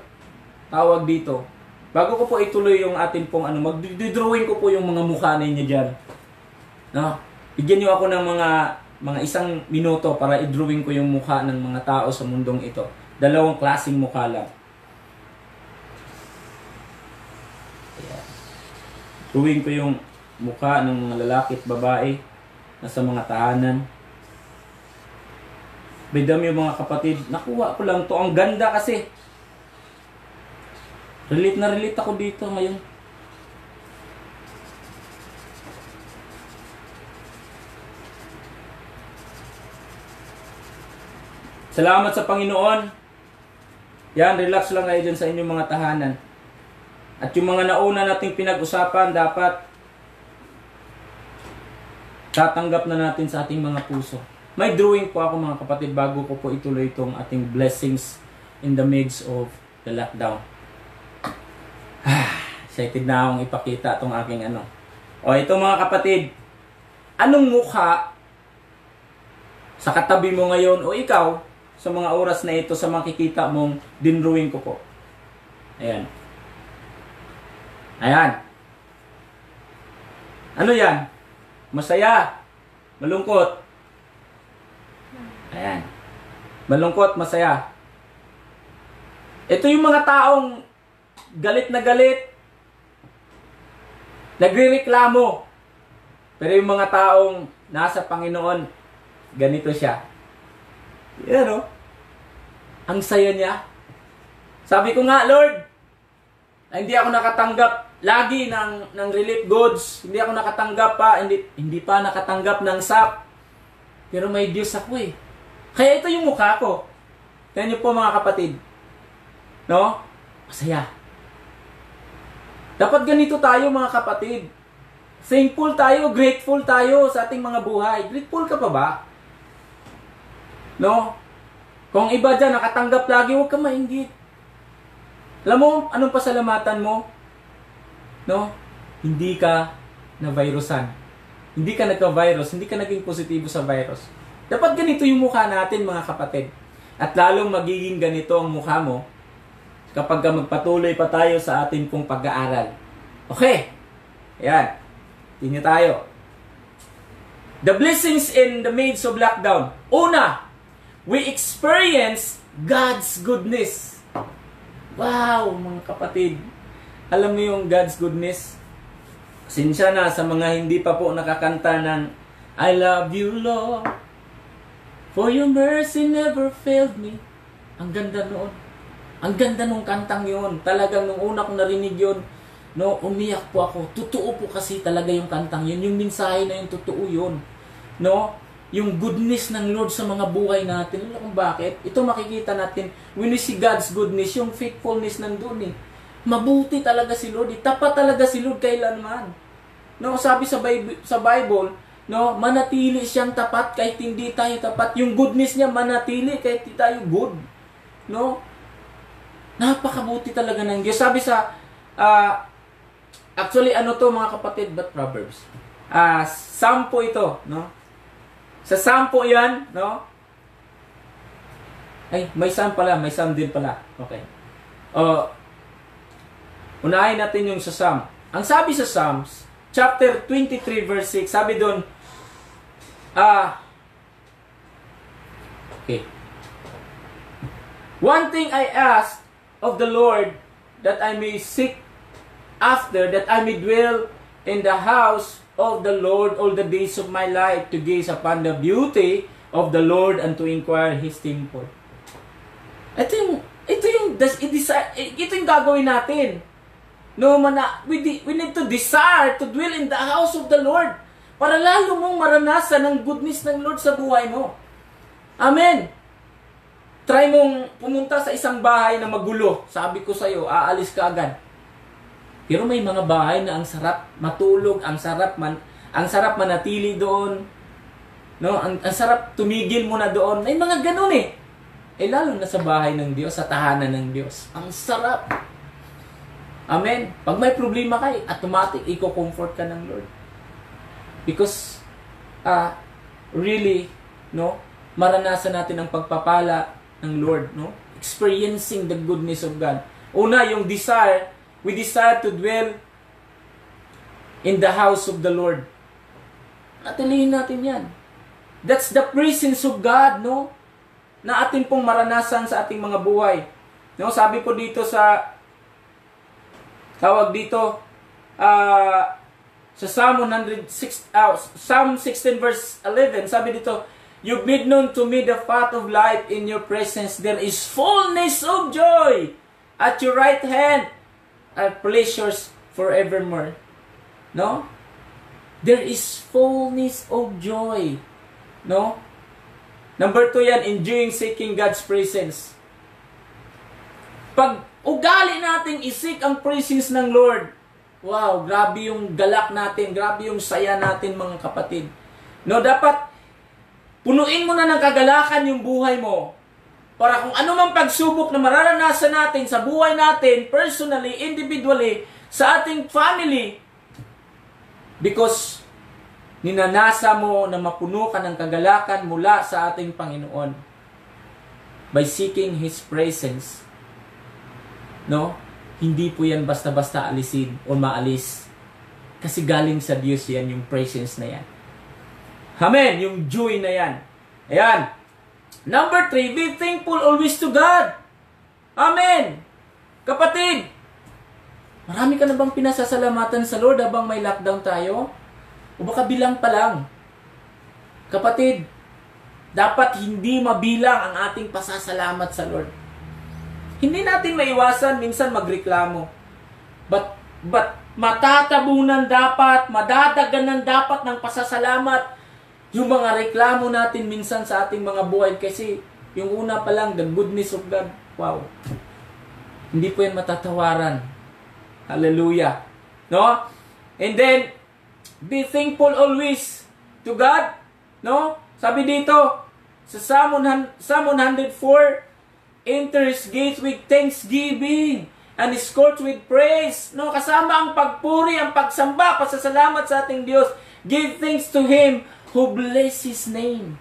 tawag dito, bago ko po ituloy yung atin pong ano, mag-drawing ko po yung mga mukha ninyo dyan. No? Bigyan niyo ako ng mga mga isang minuto para i-drawing ko yung mukha ng mga tao sa mundong ito. Dalawang klaseng mukha lang. Ayan. Drawing ko yung mukha ng mga lalaki at babae na sa mga tahanan. Bidam yung mga kapatid, nakuha ko lang to. Ang ganda kasi. Relate na relate ako dito ngayon. Salamat sa Panginoon. Yan, relax lang kayo dyan sa inyong mga tahanan. At yung mga nauna nating pinag-usapan, dapat tatanggap na natin sa ating mga puso. May drawing po ako mga kapatid bago ko po ituloy itong ating blessings in the midst of the lockdown. Excited na akong ipakita itong aking ano. O ito mga kapatid, anong mukha sa katabi mo ngayon o ikaw sa mga oras na ito sa makikita mong dinruin ko po. Ayan. Ayan. Ano yan? Masaya. Malungkot. Ayan. Malungkot, masaya. Ito yung mga taong galit na galit. Nagrereklamo. Pero yung mga taong nasa Panginoon, ganito siya. Yan o. Ang saya niya. Sabi ko nga, Lord, hindi ako nakatanggap lagi ng, ng relief goods. Hindi ako nakatanggap pa, hindi, hindi pa nakatanggap ng SAP. Pero may Diyos ako eh. Kaya ito yung mukha ko. Kaya niyo po mga kapatid. No? Masaya. Dapat ganito tayo mga kapatid. Thankful tayo, grateful tayo sa ating mga buhay. Grateful ka pa ba? No? Kung iba dyan, nakatanggap lagi, huwag ka mainggit. Alam mo, anong pasalamatan mo? No? Hindi ka na virusan. Hindi ka nagka-virus, hindi ka naging positibo sa virus. Dapat ganito yung mukha natin mga kapatid. At lalong magiging ganito ang mukha mo kapag magpatuloy pa tayo sa ating pong pag-aaral. Okay. Ayan. Tingnan tayo. The blessings in the midst of lockdown. Una, we experience God's goodness. Wow, mga kapatid. Alam mo yung God's goodness? Sinsya na sa mga hindi pa po nakakanta ng I love you, Lord. For your mercy never failed me. Ang ganda noon. Ang ganda nung kantang yun. Talagang nung una kong narinig yun, no, umiyak po ako. Totoo po kasi talaga yung kantang yun. Yung mensahe na yun, totoo yun. No? Yung goodness ng Lord sa mga buhay natin. Alam kung bakit? Ito makikita natin, when we see God's goodness, yung faithfulness nandun eh. Mabuti talaga si Lord. Eh. Tapat talaga si Lord kailanman. No, sabi sa Bible, sa Bible, no, manatili siyang tapat kahit hindi tayo tapat. Yung goodness niya manatili kahit hindi tayo good. No? Napakabuti talaga ng Diyos. Sabi sa uh, actually ano to mga kapatid, but Proverbs. Ah, uh, sampo ito, no? Sa sampo 'yan, no? Ay, may sam pala, may sam din pala. Okay. Uh, unahin natin yung sa Psalm. Ang sabi sa Psalms, chapter 23 verse 6, sabi doon, ah, uh, okay. One thing I ask of the Lord that I may seek after, that I may dwell in the house of the Lord all the days of my life, to gaze upon the beauty of the Lord and to inquire His temple. Ito yung, ito yung, ito yung gagawin natin. No, mana, we, we need to desire to dwell in the house of the Lord para lalo mong maranasan ang goodness ng Lord sa buhay mo. Amen. Try mong pumunta sa isang bahay na magulo. Sabi ko sa iyo, aalis ka agad. Pero may mga bahay na ang sarap matulog, ang sarap man ang sarap manatili doon. No, ang, ang sarap tumigil mo na doon. May mga ganun eh. Eh lalo na sa bahay ng Diyos, sa tahanan ng Diyos. Ang sarap. Amen. Pag may problema kay, automatic iko-comfort ka ng Lord. Because uh, really, no, maranasan natin ang pagpapala ng Lord, no? Experiencing the goodness of God. Una, yung desire, we desire to dwell in the house of the Lord. Natilihin natin yan. That's the presence of God, no? Na atin pong maranasan sa ating mga buhay. No, sabi po dito sa tawag dito uh, sa Psalm 106 uh, Psalm 16 verse 11 sabi dito You've made known to me the path of life in your presence. There is fullness of joy. At your right hand are pleasures forevermore. No? There is fullness of joy. No? Number two yan, enjoying seeking God's presence. Pag ugali natin isik ang presence ng Lord, wow, grabe yung galak natin, grabe yung saya natin mga kapatid. No, dapat Punuin mo na ng kagalakan yung buhay mo. Para kung ano mang pagsubok na mararanasan natin sa buhay natin, personally, individually, sa ating family, because ninanasa mo na mapuno ka ng kagalakan mula sa ating Panginoon by seeking His presence. No? Hindi po yan basta-basta alisin o maalis. Kasi galing sa Diyos yan, yung presence na yan. Amen. Yung joy na yan. Ayan. Number three, be thankful always to God. Amen. Kapatid, marami ka na bang pinasasalamatan sa Lord habang may lockdown tayo? O baka bilang pa lang? Kapatid, dapat hindi mabilang ang ating pasasalamat sa Lord. Hindi natin maiwasan minsan magreklamo. But, but matatabunan dapat, madadaganan dapat ng pasasalamat yung mga reklamo natin minsan sa ating mga buhay kasi yung una pa lang, the goodness of God, wow. Hindi po yan matatawaran. Hallelujah. No? And then, be thankful always to God. No? Sabi dito, sa Psalm 104, enter His gates with thanksgiving and His courts with praise. No? Kasama ang pagpuri, ang pagsamba, pasasalamat sa ating Diyos. Give thanks to Him who bless His name.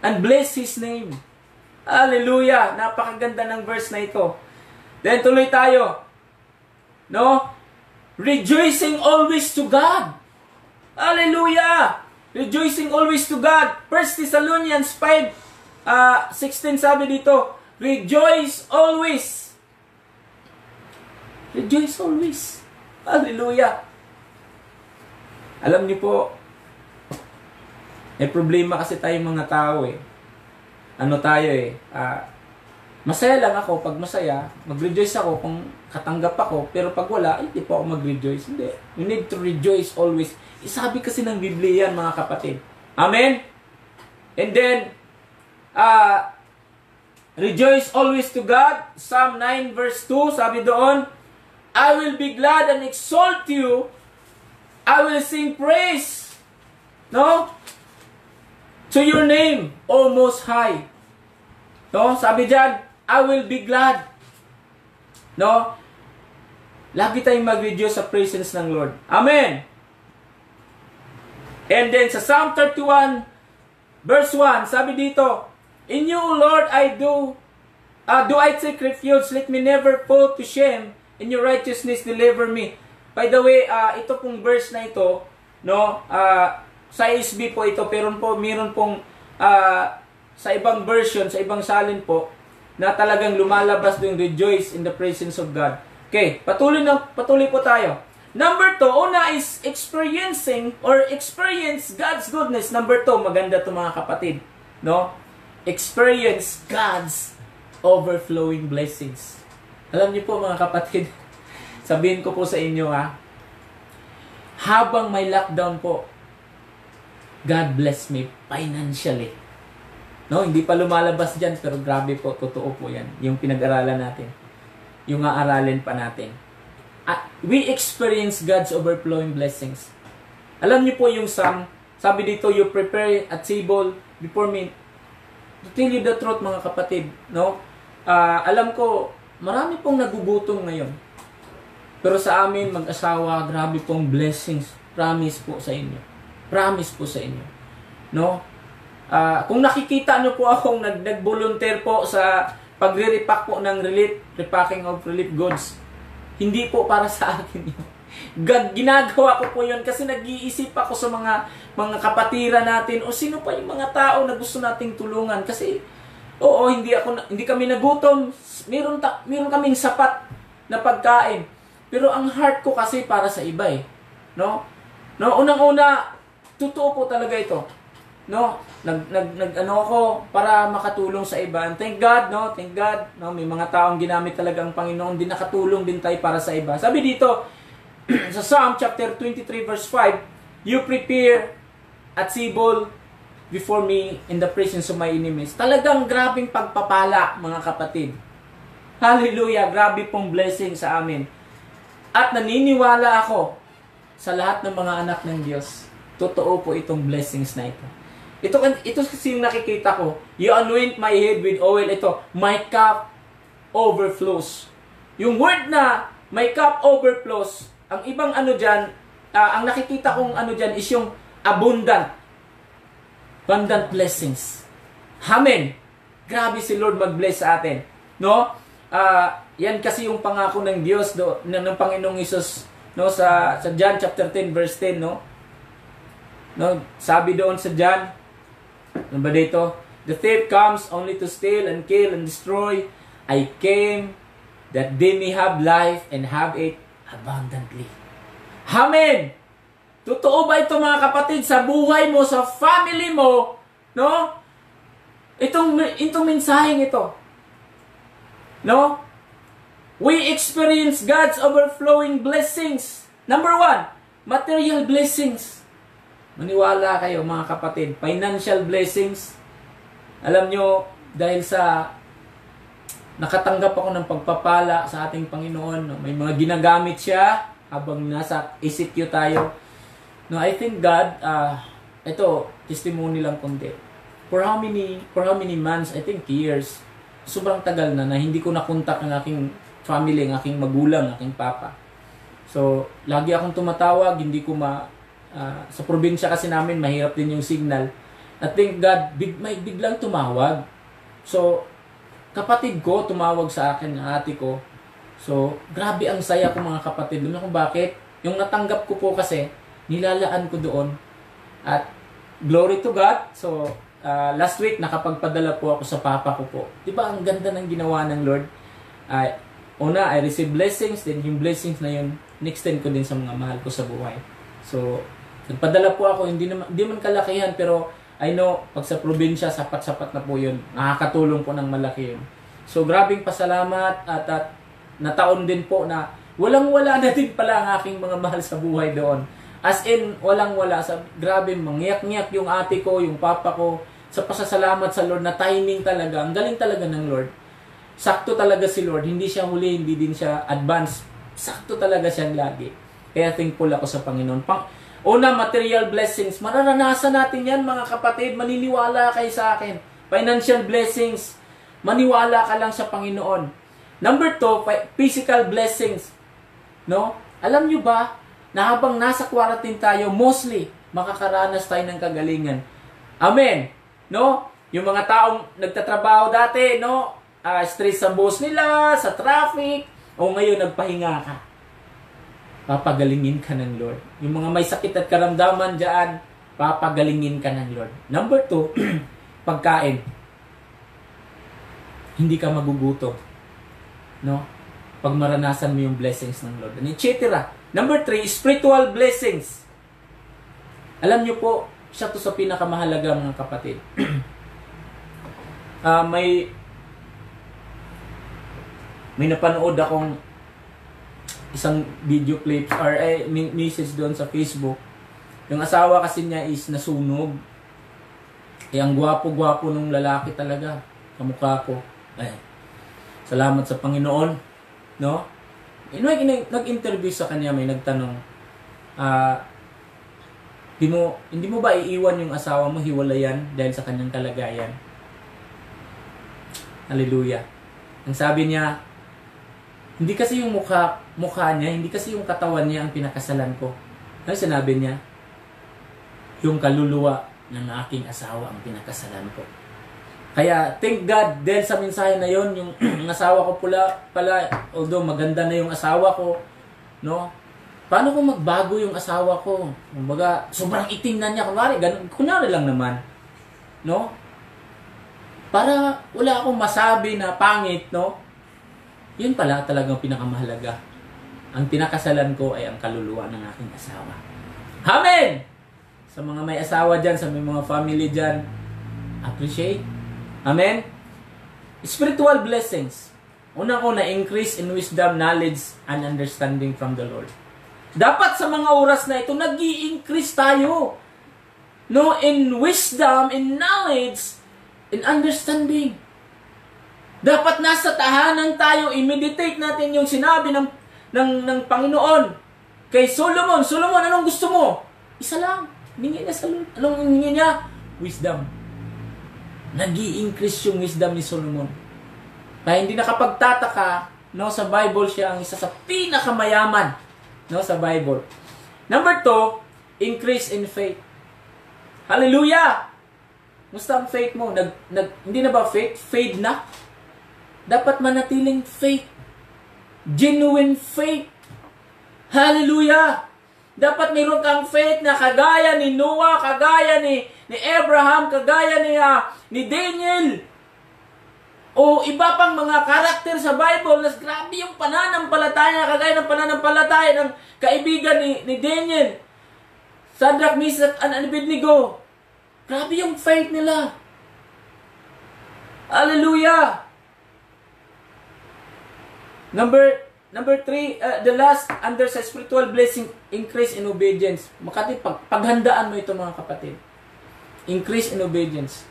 And bless His name. Hallelujah! Napakaganda ng verse na ito. Then tuloy tayo. No? Rejoicing always to God. Hallelujah! Rejoicing always to God. 1 Thessalonians 5, uh, 16 sabi dito, Rejoice always. Rejoice always. Hallelujah. Alam niyo po, may problema kasi tayong mga tao eh. Ano tayo eh, uh, Masaya lang ako pag masaya, mag-rejoice ako kung katanggap ako, pero pag wala, hindi po ako mag-rejoice. Hindi. You need to rejoice always. Isabi kasi ng Biblia yan, mga kapatid. Amen? And then, uh, rejoice always to God. Psalm 9 verse 2, sabi doon, I will be glad and exalt you. I will sing praise. No? To your name, O Most High. No? Sabi diyan, I will be glad. No? Lagi tayong mag-rejoice sa presence ng Lord. Amen! And then sa Psalm 31, verse 1, sabi dito, In you, Lord, I do, uh, do I take refuge, let me never fall to shame, in your righteousness deliver me. By the way, uh, ito pong verse na ito, no, uh, sa SB po ito, pero po, meron pong, uh, sa ibang version, sa ibang salin po, na talagang lumalabas yung rejoice in the presence of God. Okay, patuloy na patuloy po tayo. Number two, una is experiencing or experience God's goodness. Number two, maganda to mga kapatid. No? Experience God's overflowing blessings. Alam niyo po mga kapatid, (laughs) sabihin ko po sa inyo ha, habang may lockdown po, God bless me financially. No, hindi pa lumalabas diyan pero grabe po, totoo po 'yan. Yung pinag-aralan natin. Yung aaralin pa natin. At we experience God's overflowing blessings. Alam niyo po yung Psalm, sabi dito, you prepare a table before me. To tell you the truth mga kapatid, no? Uh, alam ko, marami pong nagugutom ngayon. Pero sa amin, mag-asawa, grabe pong blessings. Promise po sa inyo. Promise po sa inyo. No? Uh, kung nakikita nyo po akong nag, nag-volunteer po sa pagre-repack po ng relief, repacking of relief goods, hindi po para sa (laughs) akin yun. God, ginagawa ko po yun kasi nag-iisip ako sa mga mga kapatira natin o sino pa yung mga tao na gusto nating tulungan kasi oo hindi ako hindi kami nagutom meron ta, meron kaming sapat na pagkain pero ang heart ko kasi para sa iba eh no no unang-una totoo po talaga ito. No? Nag nag, nag ano ako para makatulong sa iba. And thank God no? Thank God no? May mga taong ginamit talaga ang Panginoon. Din nakatulong din tayo para sa iba. Sabi dito (clears throat) sa Psalm chapter 23 verse 5 you prepare at table before me in the presence of my enemies. Talagang grabing pagpapala mga kapatid. Hallelujah! Grabe pong blessing sa amin. At naniniwala ako sa lahat ng mga anak ng Diyos totoo po itong blessings na ito ito, ito kasi yung nakikita ko. You anoint my head with oil. Ito, my cup overflows. Yung word na my cup overflows, ang ibang ano dyan, uh, ang nakikita kong ano dyan is yung abundant. Abundant blessings. Amen. Grabe si Lord mag-bless sa atin. No? Uh, yan kasi yung pangako ng Diyos do, ng, ng Panginoong Isus no sa sa John chapter 10 verse 10 no no sabi doon sa John ano ba dito? The thief comes only to steal and kill and destroy. I came that they may have life and have it abundantly. Amen! Totoo ba ito mga kapatid sa buhay mo, sa family mo, no? Itong, itong mensaheng ito. No? We experience God's overflowing blessings. Number one, material blessings. Maniwala kayo mga kapatid, financial blessings. Alam nyo, dahil sa nakatanggap ako ng pagpapala sa ating Panginoon. No? May mga ginagamit siya habang nasa ECQ tayo. No, I think God, uh, ito, testimony lang kundi. For how many, for how many months, I think years, sobrang tagal na na hindi ko nakontak ang aking family, ang aking magulang, aking papa. So, lagi akong tumatawag, hindi ko ma... Uh, sa probinsya kasi namin, mahirap din yung signal. I think God, big, may biglang tumawag. So, kapatid ko tumawag sa akin, ate ko. So, grabe ang saya ko mga kapatid. Alam kung bakit? Yung natanggap ko po kasi, nilalaan ko doon. At glory to God. So, uh, last week nakapagpadala po ako sa papa ko po. 'Di ba ang ganda ng ginawa ng Lord? Uh, una, I receive blessings, then yung blessings na yun, next-extend ko din sa mga mahal ko sa buhay. So, nagpadala po ako, hindi naman, hindi man kalakihan, pero I know, pag sa probinsya, sapat-sapat na po yun. Nakakatulong po ng malaki yun. So, grabing pasalamat at, at nataon din po na walang-wala na din pala ang aking mga mahal sa buhay doon. As in, walang-wala. Sa, grabe, mangyak-ngyak yung ate ko, yung papa ko, sa pasasalamat sa Lord na timing talaga. Ang galing talaga ng Lord. Sakto talaga si Lord. Hindi siya huli, hindi din siya advance. Sakto talaga siyang lagi. Kaya thankful ako sa Panginoon. Pang, una, material blessings. Mararanasan natin yan mga kapatid. Maniniwala kayo sa akin. Financial blessings. Maniwala ka lang sa Panginoon. Number two, physical blessings. No? Alam nyo ba, na habang nasa quarantine tayo, mostly, makakaranas tayo ng kagalingan. Amen. No? Yung mga taong nagtatrabaho dati, no? Uh, stress sa boss nila, sa traffic, o ngayon nagpahinga ka. Papagalingin ka ng Lord. Yung mga may sakit at karamdaman dyan, papagalingin ka ng Lord. Number two, (clears throat) pagkain. Hindi ka magugutom. No? Pag maranasan mo yung blessings ng Lord. And etc. Number three, spiritual blessings. Alam nyo po, siya to sa pinakamahalaga mga kapatid. uh, (clears throat) may may napanood akong isang video clips or eh, message doon sa Facebook. Yung asawa kasi niya is nasunog. Eh, ang gwapo-gwapo nung lalaki talaga. Kamukha ko. Eh, salamat sa Panginoon. No? Eh, nag-interview sa kanya, may nagtanong, ah, uh, mo, hindi mo ba iiwan yung asawa mo hiwalayan dahil sa kanyang kalagayan? Hallelujah. Ang sabi niya, hindi kasi yung mukha, mukha niya, hindi kasi yung katawan niya ang pinakasalan ko. Ano sinabi niya? Yung kaluluwa ng aking asawa ang pinakasalan ko. Kaya, thank God, dahil sa mensahe na yon yung, (clears throat) asawa ko pula, pala, although maganda na yung asawa ko, no? Paano kung magbago yung asawa ko? Kumbaga, sobrang itim na niya. Kunwari, ganun, kunwari lang naman. No? Para wala akong masabi na pangit, no? Yun pala talagang pinakamahalaga. Ang pinakasalan ko ay ang kaluluwa ng aking asawa. Amen! Sa mga may asawa dyan, sa may mga family dyan, appreciate. Amen? Spiritual blessings. Unang-una, increase in wisdom, knowledge, and understanding from the Lord. Dapat sa mga oras na ito, nag increase tayo. No, in wisdom, in knowledge, in understanding. Dapat nasa tahanan tayo, i-meditate natin yung sinabi ng, ng, ng Panginoon. Kay Solomon, Solomon, anong gusto mo? Isa lang. Hingi niya sa Anong hingi niya? Wisdom. nag increase yung wisdom ni Solomon. Kaya hindi nakapagtataka, no, sa Bible siya ang isa sa pinakamayaman no sa Bible. Number two, increase in faith. Hallelujah! Musta ang faith mo? Nag, nag, hindi na ba faith? Fade na? Dapat manatiling faith. Genuine faith. Hallelujah! Dapat mayroon kang faith na kagaya ni Noah, kagaya ni, ni Abraham, kagaya ni, uh, ni Daniel, o iba pang mga karakter sa Bible na grabe yung pananampalataya, kagaya ng pananampalataya ng kaibigan ni, ni Daniel. Sadrak, Misak, and Abednego. Grabe yung faith nila. Hallelujah! Number number three, uh, the last under sa spiritual blessing, increase in obedience. Makati, pag, paghandaan mo ito mga kapatid. Increase in obedience.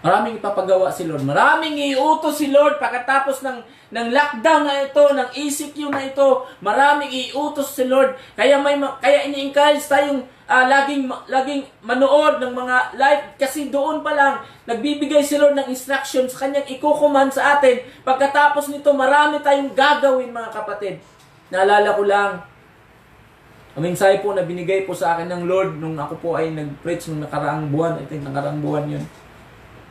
Maraming ipapagawa si Lord. Maraming iutos si Lord pagkatapos ng, ng lockdown na ito, ng ECQ na ito. Maraming iutos si Lord. Kaya may kaya ini-encourage tayong uh, laging laging manood ng mga live kasi doon pa lang nagbibigay si Lord ng instructions kanyang ikukuman sa atin. Pagkatapos nito, marami tayong gagawin mga kapatid. Naalala ko lang, ang mensahe po na binigay po sa akin ng Lord nung ako po ay nag-preach nung nakaraang buwan, I think nakaraang buwan yun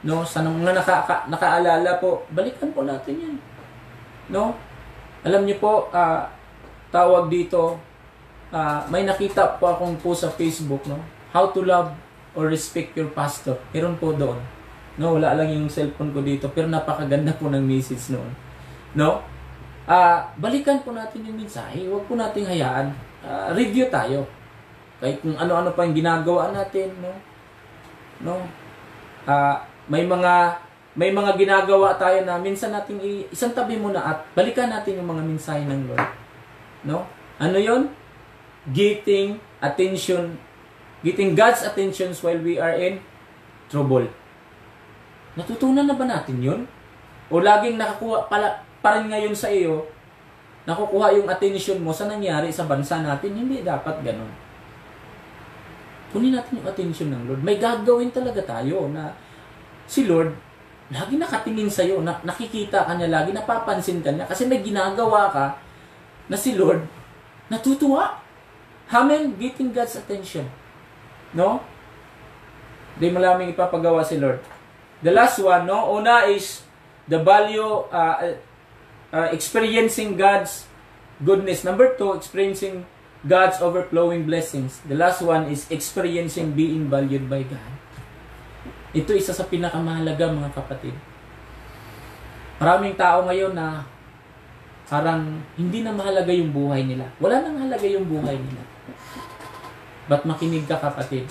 No? Sa mga naka, nakaalala po, balikan po natin yan. No? Alam niyo po, uh, tawag dito, uh, may nakita po akong po sa Facebook, no? How to love or respect your pastor. Meron po doon. No, wala lang yung cellphone ko dito, pero napakaganda po ng message noon. No? Uh, balikan po natin yung mensahe. Huwag po nating hayaan. Uh, review tayo. Kahit kung ano-ano pa yung ginagawa natin, no? No? Uh, may mga may mga ginagawa tayo na minsan nating i- isang tabi muna at balikan natin yung mga mensahe ng Lord. No? Ano 'yon? Getting attention, getting God's attention while we are in trouble. Natutunan na ba natin 'yon? O laging nakakuha pala pa ngayon sa iyo, nakukuha yung attention mo sa nangyari sa bansa natin, hindi dapat ganun. Kunin natin yung attention ng Lord. May gagawin talaga tayo na si Lord, lagi nakatingin sa iyo, na, nakikita ka niya lagi, napapansin ka niya, kasi may ginagawa ka na si Lord natutuwa. Amen? Getting God's attention. No? Hindi malaming ipapagawa si Lord. The last one, no? Una is the value, uh, uh, experiencing God's goodness. Number two, experiencing God's overflowing blessings. The last one is experiencing being valued by God. Ito isa sa pinakamahalaga mga kapatid. Maraming tao ngayon na parang hindi na mahalaga yung buhay nila. Wala nang halaga yung buhay nila. Ba't makinig ka kapatid?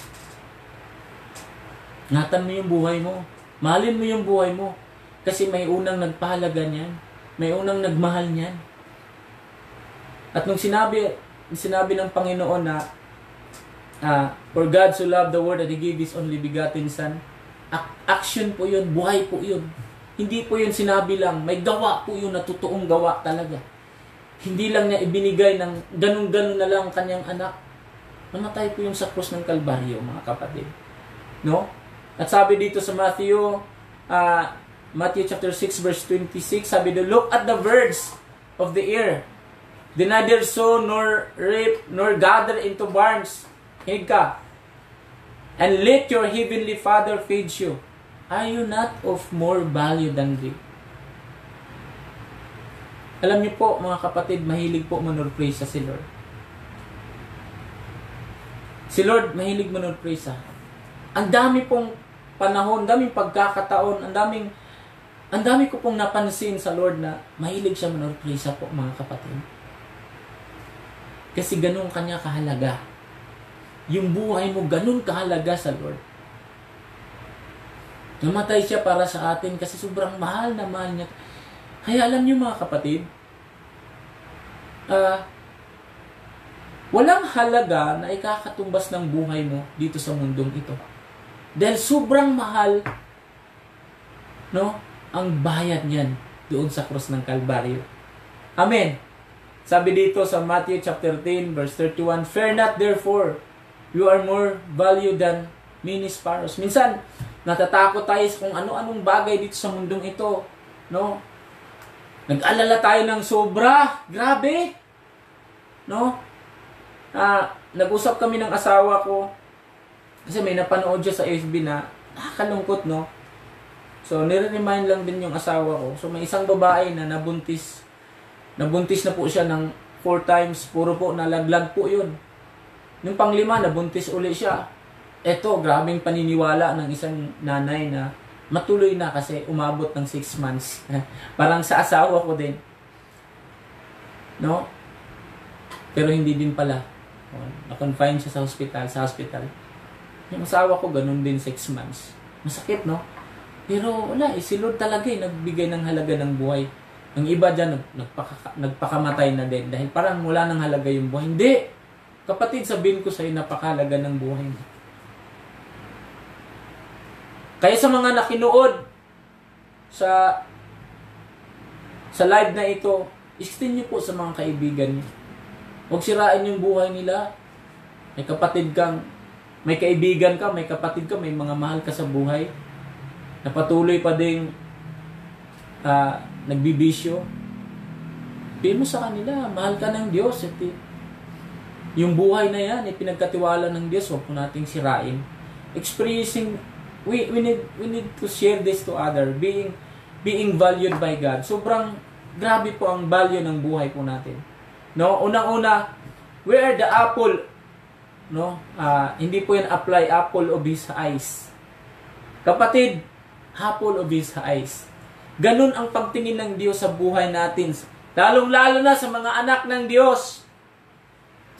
Ngatan mo yung buhay mo. Mahalin mo yung buhay mo. Kasi may unang nagpahalaga niyan. May unang nagmahal niyan. At nung sinabi, sinabi ng Panginoon na uh, For God so loved the world that He gave His only begotten Son, action po yun, buhay po yun. Hindi po yun sinabi lang, may gawa po yun na totoong gawa talaga. Hindi lang niya ibinigay ng ganun-ganun na lang kanyang anak. Namatay po yung sa krus ng Kalbaryo, mga kapatid. No? At sabi dito sa Matthew, uh, Matthew chapter 6 verse 26, sabi do, Look at the birds of the air. They neither sow nor reap nor gather into barns. Hinig ka and let your heavenly Father feed you. Are you not of more value than they? Alam niyo po, mga kapatid, mahilig po manurpresa si Lord. Si Lord, mahilig manurpresa. Ang dami pong panahon, daming pagkakataon, ang daming ang dami ko pong napansin sa Lord na mahilig siya manurpresa po, mga kapatid. Kasi ganun kanya kahalaga yung buhay mo ganun kahalaga sa Lord. Namatay siya para sa atin kasi sobrang mahal na mahal niya. Kaya alam niyo mga kapatid, uh, walang halaga na ikakatumbas ng buhay mo dito sa mundong ito. Dahil sobrang mahal no, ang bayad niyan doon sa cross ng Kalbaryo. Amen. Sabi dito sa Matthew chapter 10 verse 31, Fear not therefore, You are more valued than many sparrows. Minsan, natatakot tayo kung ano-anong bagay dito sa mundong ito. No? Nag-alala tayo ng sobra. Grabe. No? Ah, nag-usap kami ng asawa ko. Kasi may napanood siya sa FB na nakakalungkot, no? So, nire-remind lang din yung asawa ko. So, may isang babae na nabuntis. Nabuntis na po siya ng four times. Puro po nalaglag po yun. Nung panglima, nabuntis uli siya. Ito, grabing paniniwala ng isang nanay na matuloy na kasi umabot ng 6 months. (laughs) Parang sa asawa ko din. No? Pero hindi din pala. Na-confine siya sa hospital, sa hospital. Yung asawa ko, ganun din 6 months. Masakit, no? Pero wala, eh, si Lord talaga eh, nagbigay ng halaga ng buhay. Ang iba dyan, nagpaka, nagpakamatay na din dahil parang wala nang halaga yung buhay. Hindi! Kapatid, sabihin ko sa iyo, napakalaga ng buhay mo. Kaya sa mga nakinood sa sa live na ito, extend niyo po sa mga kaibigan niyo. Huwag sirain yung buhay nila. May kapatid kang, may kaibigan ka, may kapatid ka, may mga mahal ka sa buhay na patuloy pa ding uh, nagbibisyo. Sabihin mo sa kanila, mahal ka ng Diyos. At yung buhay na yan, ay pinagkatiwala ng Diyos, huwag po nating sirain. Experiencing, we, we, need, we need to share this to other, being, being valued by God. Sobrang grabe po ang value ng buhay po natin. No, unang-una, we are the apple no? Uh, hindi po yan apply apple of his eyes. Kapatid, apple of his eyes. Ganun ang pagtingin ng Diyos sa buhay natin. Lalong-lalo na sa mga anak ng Diyos.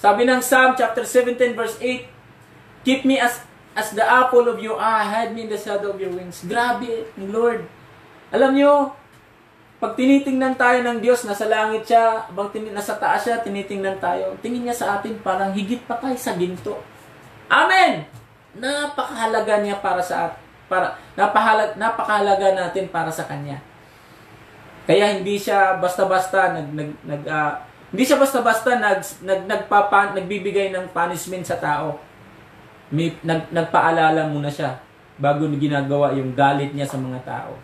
Sabi ng Psalm chapter 17 verse 8, Keep me as as the apple of your eye, hide me in the shadow of your wings. Grabe, Lord. Alam nyo, pag tinitingnan tayo ng Diyos, nasa langit siya, abang tin- nasa taas siya, tinitingnan tayo, tingin niya sa atin parang higit pa tayo sa ginto. Amen! Napakahalaga niya para sa at para napahalag, napakahalaga natin para sa kanya. Kaya hindi siya basta-basta nag nag, nag uh, hindi siya basta-basta nag, nag nagpapa, nagbibigay ng punishment sa tao. May, nag, nagpaalala muna siya bago ginagawa yung galit niya sa mga tao.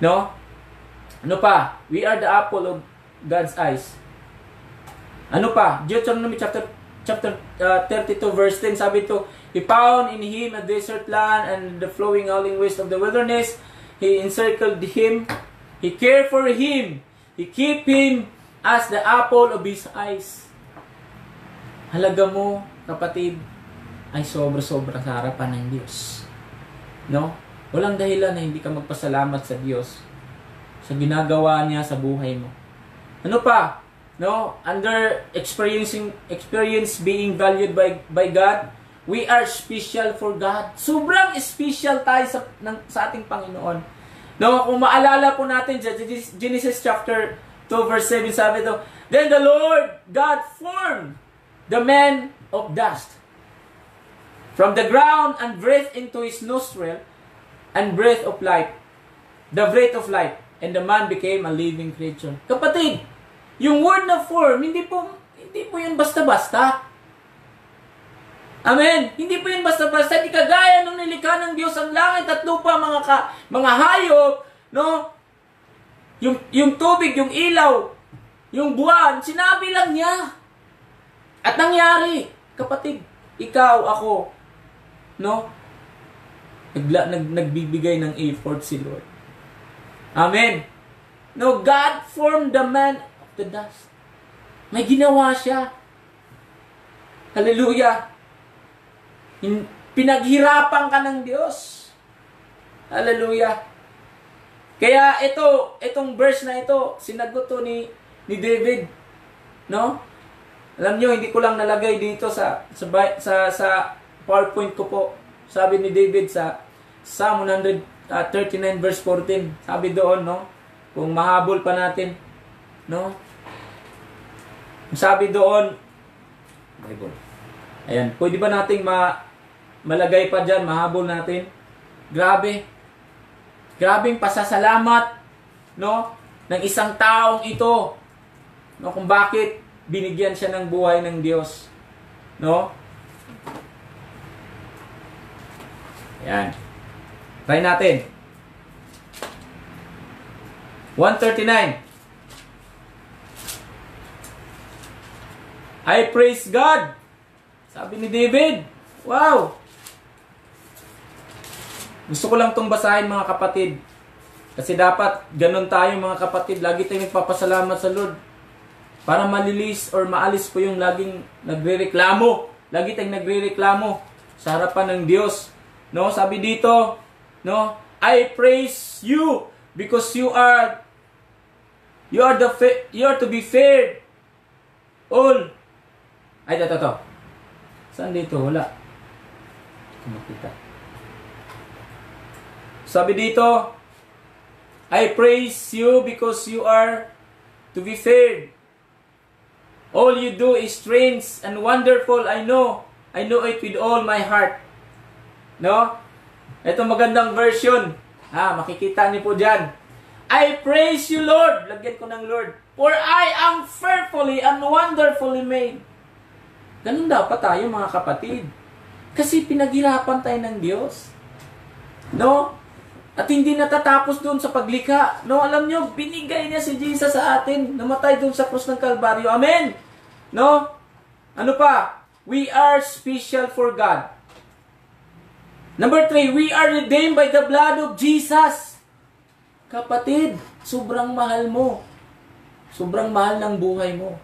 No? Ano pa? We are the apple of God's eyes. Ano pa? Deuteronomy chapter chapter uh, 32 verse 10 sabi to, He found in him a desert land and the flowing howling waste of the wilderness. He encircled him. He cared for him. He keep him as the apple of his eyes. Halaga mo, kapatid, ay sobra-sobra sa harapan ng Diyos. No? Walang dahilan na hindi ka magpasalamat sa Diyos sa ginagawa niya sa buhay mo. Ano pa? No, under experiencing experience being valued by by God, we are special for God. Sobrang special tayo sa ng, sa ating Panginoon. No, kung maalala po natin Genesis chapter 2 verse 7 sabi to, Then the Lord God formed the man of dust from the ground and breathed into his nostril and breath of life. The breath of life and the man became a living creature. Kapatid, yung word na form, hindi po, hindi po yun basta-basta. Amen. Hindi po yun basta-basta. Hindi kagaya nung nilikha ng Diyos ang langit at lupa, mga, ka, mga hayop, no? Yung, yung tubig, yung ilaw, yung buwan, sinabi lang niya. At nangyari, kapatid, ikaw, ako, no? Nagla, nag, nagbibigay ng effort si Lord. Amen. No, God formed the man of the dust. May ginawa siya. Hallelujah. Pinaghirapan ka ng Diyos. Hallelujah. Kaya ito, itong verse na ito, sinagot to ni, ni David. No? Alam nyo, hindi ko lang nalagay dito sa, sa, sa, sa PowerPoint ko po. Sabi ni David sa Psalm 100, uh, 39 verse 14. Sabi doon, no? Kung mahabol pa natin, no? Sabi doon, Bible. Ayan, pwede ba nating ma malagay pa diyan, mahabol natin? Grabe. Grabing pasasalamat, no? Ng isang taong ito, no? Kung bakit binigyan siya ng buhay ng Diyos, no? Ayan. Try natin. 139. I praise God. Sabi ni David. Wow! Gusto ko lang itong basahin mga kapatid. Kasi dapat ganun tayo mga kapatid. Lagi tayong nagpapasalamat sa Lord. Para malilis or maalis po yung laging nagre-reklamo. Lagi tayong nagre-reklamo sa harapan ng Diyos. No, sabi dito, No? I praise you because you are you are the you are to be fair all ay ito to saan dito wala kumakita sabi dito I praise you because you are to be feared all you do is strange and wonderful I know I know it with all my heart no Ito magandang version. Ha, makikita niyo po dyan. I praise you, Lord. Lagyan ko ng Lord. For I am fearfully and wonderfully made. Ganun dapat tayo mga kapatid. Kasi pinaghirapan tayo ng Diyos. No? At hindi natatapos doon sa paglikha. No, alam nyo, binigay niya si Jesus sa atin. Namatay doon sa krus ng Kalbaryo. Amen! No? Ano pa? We are special for God. Number three, we are redeemed by the blood of Jesus. Kapatid, sobrang mahal mo. Sobrang mahal ng buhay mo.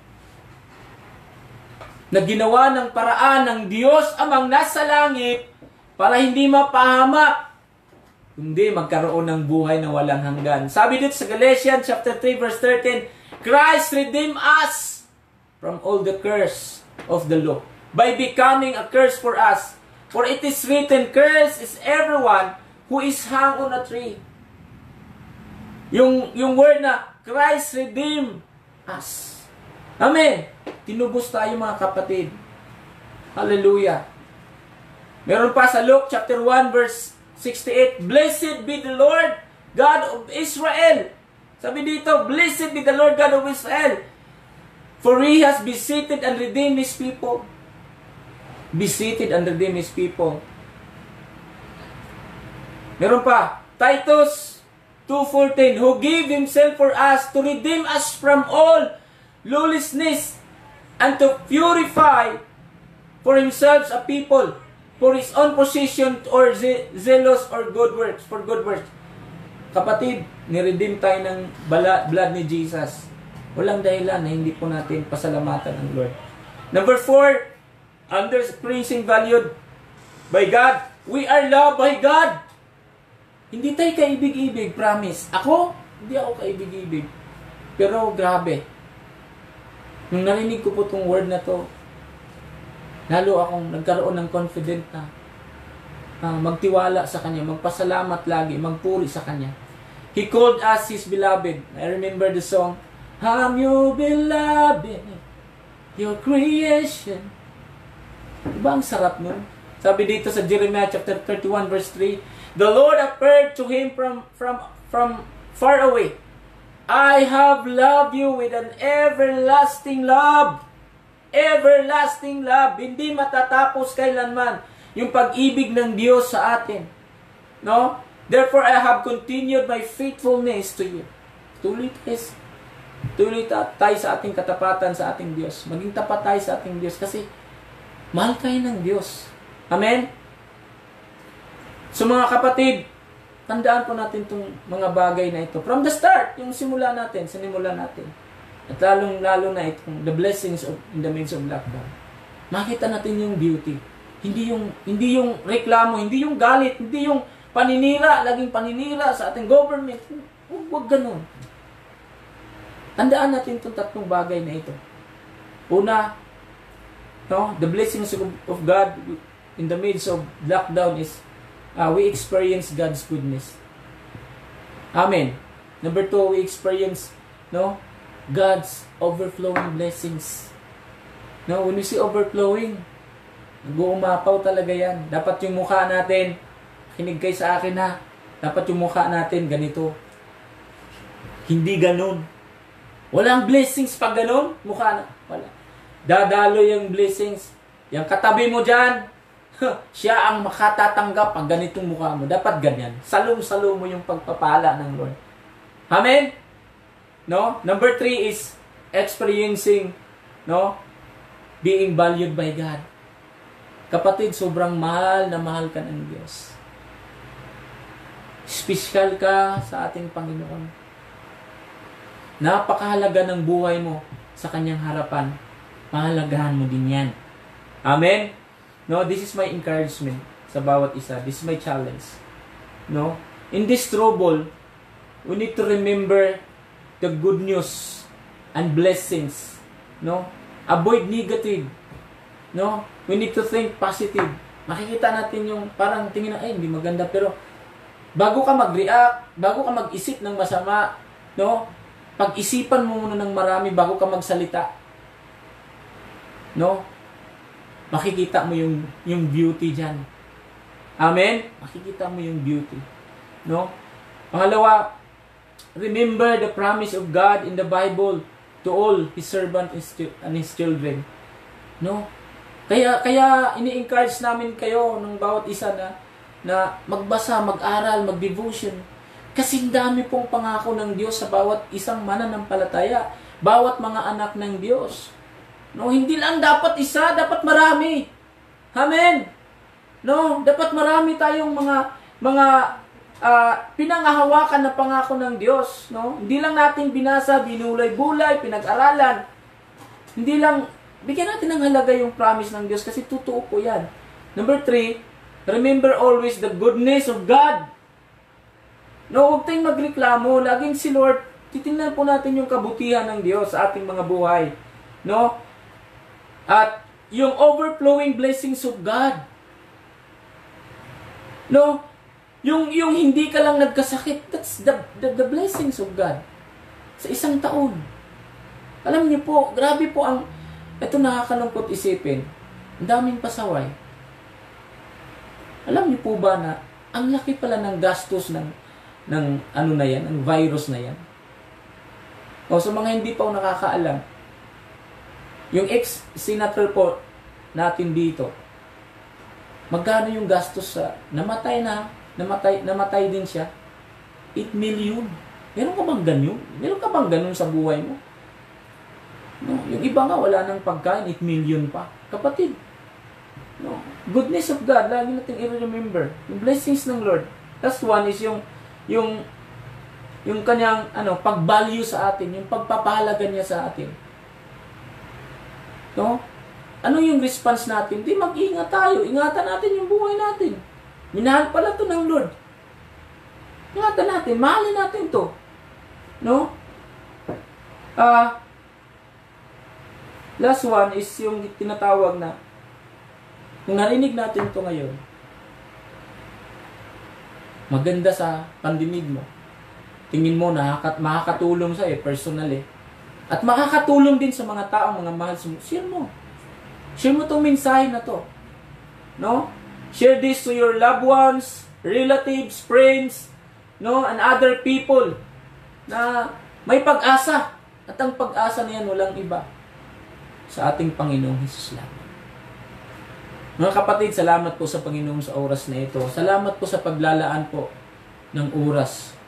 Na ginawa ng paraan ng Diyos amang nasa langit para hindi mapahamak hindi magkaroon ng buhay na walang hanggan. Sabi dito sa Galatians chapter 3 verse 13, Christ redeemed us from all the curse of the law by becoming a curse for us. For it is written, Curse is everyone who is hung on a tree. Yung, yung word na Christ redeemed us. Amen. Tinubos tayo mga kapatid. Hallelujah. Meron pa sa Luke chapter 1 verse 68, Blessed be the Lord God of Israel. Sabi dito, Blessed be the Lord God of Israel. For He has visited and redeemed His people. Visited and redeemed His people. Meron pa, Titus 2.14, Who gave Himself for us to redeem us from all lawlessness and to purify for Himself a people for his own position or ze- zealous or good works, for good works. Kapatid, niredeem tayo ng blood ni Jesus. Walang dahilan na hindi po natin pasalamatan ang Lord. Number four, under praising valued by God. We are loved by God. Hindi tayo kaibig-ibig, promise. Ako, hindi ako kaibig-ibig. Pero grabe. Nung narinig ko po itong word na to, lalo akong nagkaroon ng confident na uh, magtiwala sa Kanya, magpasalamat lagi, magpuri sa Kanya. He called us His beloved. I remember the song, I'm your beloved, your creation. Diba ang sarap nun? Sabi dito sa Jeremiah chapter 31 verse 3, The Lord appeared to him from, from, from far away. I have loved you with an everlasting love everlasting love, hindi matatapos kailanman yung pag-ibig ng Diyos sa atin. No? Therefore, I have continued my faithfulness to you. Tuloy tayo, tuloy tayo sa ating katapatan sa ating Diyos. Maging tapat tayo sa ating Diyos kasi mahal tayo ng Diyos. Amen? So mga kapatid, tandaan po natin itong mga bagay na ito. From the start, yung simula natin, sinimula natin. At lalong-lalo na itong the blessings of, in the midst of lockdown. Makita natin yung beauty. Hindi yung hindi yung reklamo, hindi yung galit, hindi yung paninira, laging paninira sa ating government. Huwag, huwag ganun. Tandaan natin itong tatlong bagay na ito. Una, no, the blessings of, of God in the midst of lockdown is uh, we experience God's goodness. Amen. Number two, we experience no God's overflowing blessings. No, when we see overflowing, nag-uumapaw talaga yan. Dapat yung mukha natin, kinig kay sa akin ha, dapat yung mukha natin ganito. Hindi ganun. Walang blessings pag ganun, mukha na, wala. Dadalo yung blessings. Yung katabi mo dyan, siya ang makatatanggap pag ganitong mukha mo. Dapat ganyan. Salong-salo mo yung pagpapala ng Lord. Amen? No? Number three is experiencing, no? Being valued by God. Kapatid, sobrang mahal na mahal ka ng Diyos. Special ka sa ating Panginoon. Napakahalaga ng buhay mo sa kanyang harapan. Mahalagahan mo din yan. Amen? No, this is my encouragement sa bawat isa. This is my challenge. No? In this trouble, we need to remember the good news and blessings. No? Avoid negative. No? We need to think positive. Makikita natin yung parang tingin na, ay, hindi maganda. Pero, bago ka mag-react, bago ka mag-isip ng masama, no? Pag-isipan mo muna ng marami bago ka magsalita. No? Makikita mo yung, yung beauty dyan. Amen? Makikita mo yung beauty. No? Pangalawa, remember the promise of God in the Bible to all His servant and His children. No? Kaya, kaya ini-encourage namin kayo ng bawat isa na, na magbasa, mag-aral, mag-devotion. Kasi dami pong pangako ng Diyos sa bawat isang mananampalataya, bawat mga anak ng Diyos. No, hindi lang dapat isa, dapat marami. Amen. No, dapat marami tayong mga mga uh, pinangahawakan na pangako ng Diyos, no? Hindi lang natin binasa, binulay-bulay, pinag-aralan. Hindi lang bigyan natin ng halaga yung promise ng Diyos kasi totoo po 'yan. Number three, remember always the goodness of God. No, huwag tayong magreklamo. Laging si Lord, titingnan po natin yung kabutihan ng Diyos sa ating mga buhay. No? At yung overflowing blessings of God. No? Yung, yung hindi ka lang nagkasakit, that's the, the, the blessings of God. Sa isang taon. Alam niyo po, grabe po ang, ito nakakalungkot isipin, ang daming pasaway. Alam niyo po ba na, ang laki pala ng gastos ng, ng ano na yan, ng virus na yan. O sa mga hindi pa nakakaalam, yung ex-senator po natin dito, magkano yung gastos sa, namatay na, namatay, namatay din siya, 8 million. Meron ka bang ganyan? Meron ka bang ganun sa buhay mo? No, yung iba nga wala nang pagkain, 8 million pa. Kapatid, no, goodness of God, lagi natin i-remember. Yung blessings ng Lord. Last one is yung yung yung kanyang ano, pag-value sa atin, yung pagpapahalaga niya sa atin. No? Ano yung response natin? Di mag-ingat tayo. Ingatan natin yung buhay natin. Minahal pala to ng Lord. Ingatan natin. Mahalin natin to. No? Ah, uh, last one is yung tinatawag na kung narinig natin to ngayon, maganda sa pandinig mo. Tingin mo, nakakat, makakatulong sa eh, personally. At makakatulong din sa mga tao, mga mahal sa Share mo. Share mo tong mensahe na to. No? Share this to your loved ones, relatives, friends, no, and other people na may pag-asa. At ang pag-asa na yan walang iba sa ating Panginoong Hesus lang. Mga kapatid, salamat po sa Panginoon sa oras na ito. Salamat po sa paglalaan po ng oras.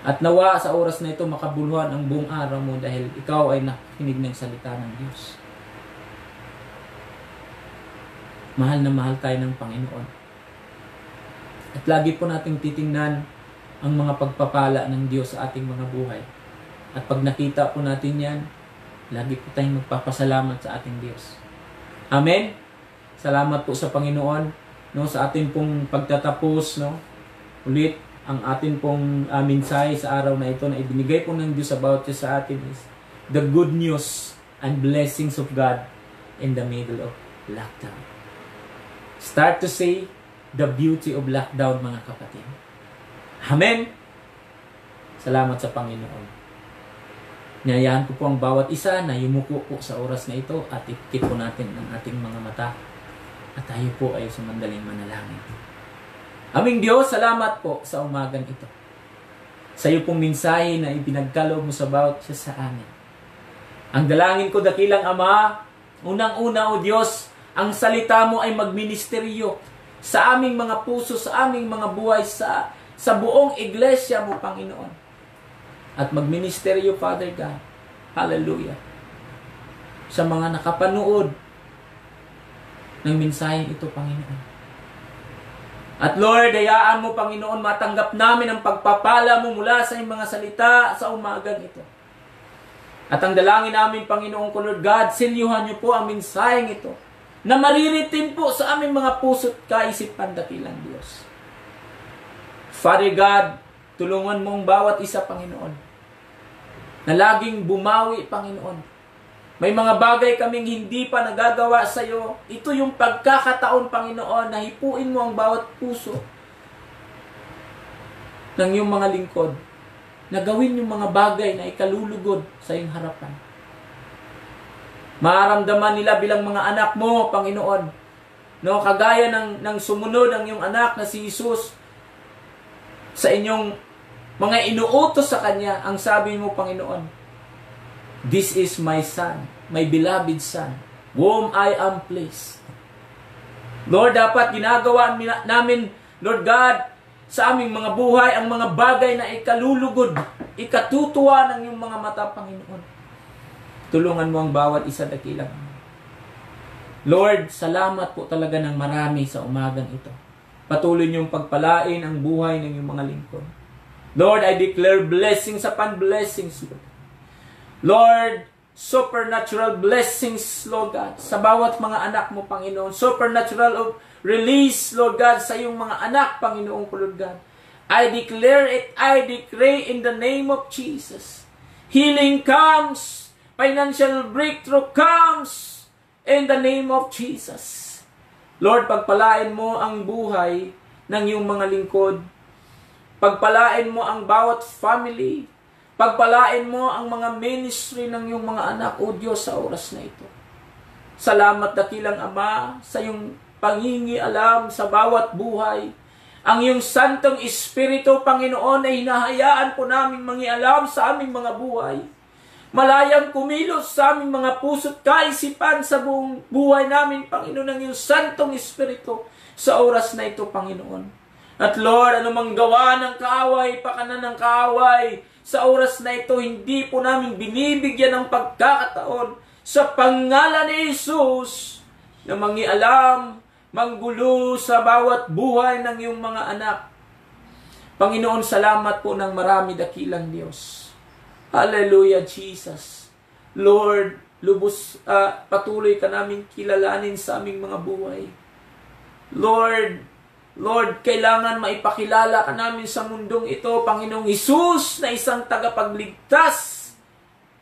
At nawa sa oras na ito makabuluhan ang buong araw mo dahil ikaw ay nakikinig ng salita ng Diyos. Mahal na mahal tayo ng Panginoon. At lagi po nating titingnan ang mga pagpapala ng Diyos sa ating mga buhay. At pag nakita po natin yan, lagi po tayong magpapasalamat sa ating Diyos. Amen? Salamat po sa Panginoon no sa ating pong pagtatapos no ulit ang ating pong uh, mensahe sa araw na ito na ibinigay po ng Diyos about you sa atin is the good news and blessings of God in the middle of lockdown. Start to say the beauty of lockdown, mga kapatid. Amen? Salamat sa Panginoon. Nyayahan ko po ang bawat isa na yumuko po sa oras na ito at ikit po natin ang ating mga mata at tayo po ay sumandaling manalangin. Aming Diyos, salamat po sa umagang ito. Sa iyo pong mensahe na ipinagkaloob mo sa bawat siya sa amin. Ang dalangin ko, dakilang Ama, unang-una o Diyos, ang salita mo ay magministeryo sa aming mga puso, sa aming mga buhay, sa, sa buong iglesia mo, Panginoon. At magministeryo, Father God. Hallelujah. Sa mga nakapanood ng mensaheng ito, Panginoon. At Lord, hayaan mo, Panginoon, matanggap namin ang pagpapala mo mula sa iyong mga salita sa umagang ito. At ang dalangin namin, Panginoon ko, Lord God, silyuhan niyo po ang mensaheng ito na mariritin po sa aming mga puso't kaisipan dakilang Diyos. Father God, tulungan mong bawat isa, Panginoon, na laging bumawi, Panginoon. May mga bagay kaming hindi pa nagagawa sa iyo. Ito yung pagkakataon, Panginoon, na hipuin mo ang bawat puso ng iyong mga lingkod na gawin yung mga bagay na ikalulugod sa iyong harapan. Maramdaman nila bilang mga anak mo, Panginoon, No, kagaya ng, ng sumunod ang iyong anak na si Jesus sa inyong mga inuutos sa Kanya, ang sabi mo, Panginoon, This is my son, my beloved son, whom I am pleased. Lord, dapat ginagawa namin, Lord God, sa aming mga buhay, ang mga bagay na ikalulugod, ikatutuwa ng iyong mga mata, Panginoon. Tulungan mo ang bawat isa dakilang. Lord, salamat po talaga ng marami sa umagang ito. Patuloy niyong pagpalain ang buhay ng iyong mga lingkod. Lord, I declare blessings upon blessings, Lord. Lord, supernatural blessings, Lord God, sa bawat mga anak mo, Panginoon. Supernatural of release, Lord God, sa iyong mga anak, Panginoon ko, Lord God. I declare it, I decree in the name of Jesus. Healing comes, financial breakthrough comes, in the name of Jesus. Lord, pagpalain mo ang buhay ng iyong mga lingkod. Pagpalain mo ang bawat family. Pagpalain mo ang mga ministry ng iyong mga anak, O Diyos, sa oras na ito. Salamat dakilang Ama sa iyong pangingi alam sa bawat buhay. Ang iyong Santong Espiritu, Panginoon, ay hinahayaan po namin mangialam sa aming mga buhay. Malayang kumilos sa aming mga puso't kaisipan sa buong buhay namin, Panginoon, ng iyong Santong Espiritu sa oras na ito, Panginoon. At Lord, anumang gawa ng kaaway, pakanan ng kaaway, sa oras na ito, hindi po namin binibigyan ng pagkakataon sa pangalan ni Jesus na mangialam, manggulo sa bawat buhay ng iyong mga anak. Panginoon, salamat po ng marami dakilang Diyos. Hallelujah, Jesus. Lord, lubos, uh, patuloy ka namin kilalanin sa aming mga buhay. Lord, Lord, kailangan maipakilala ka namin sa mundong ito, Panginoong Isus, na isang tagapagligtas.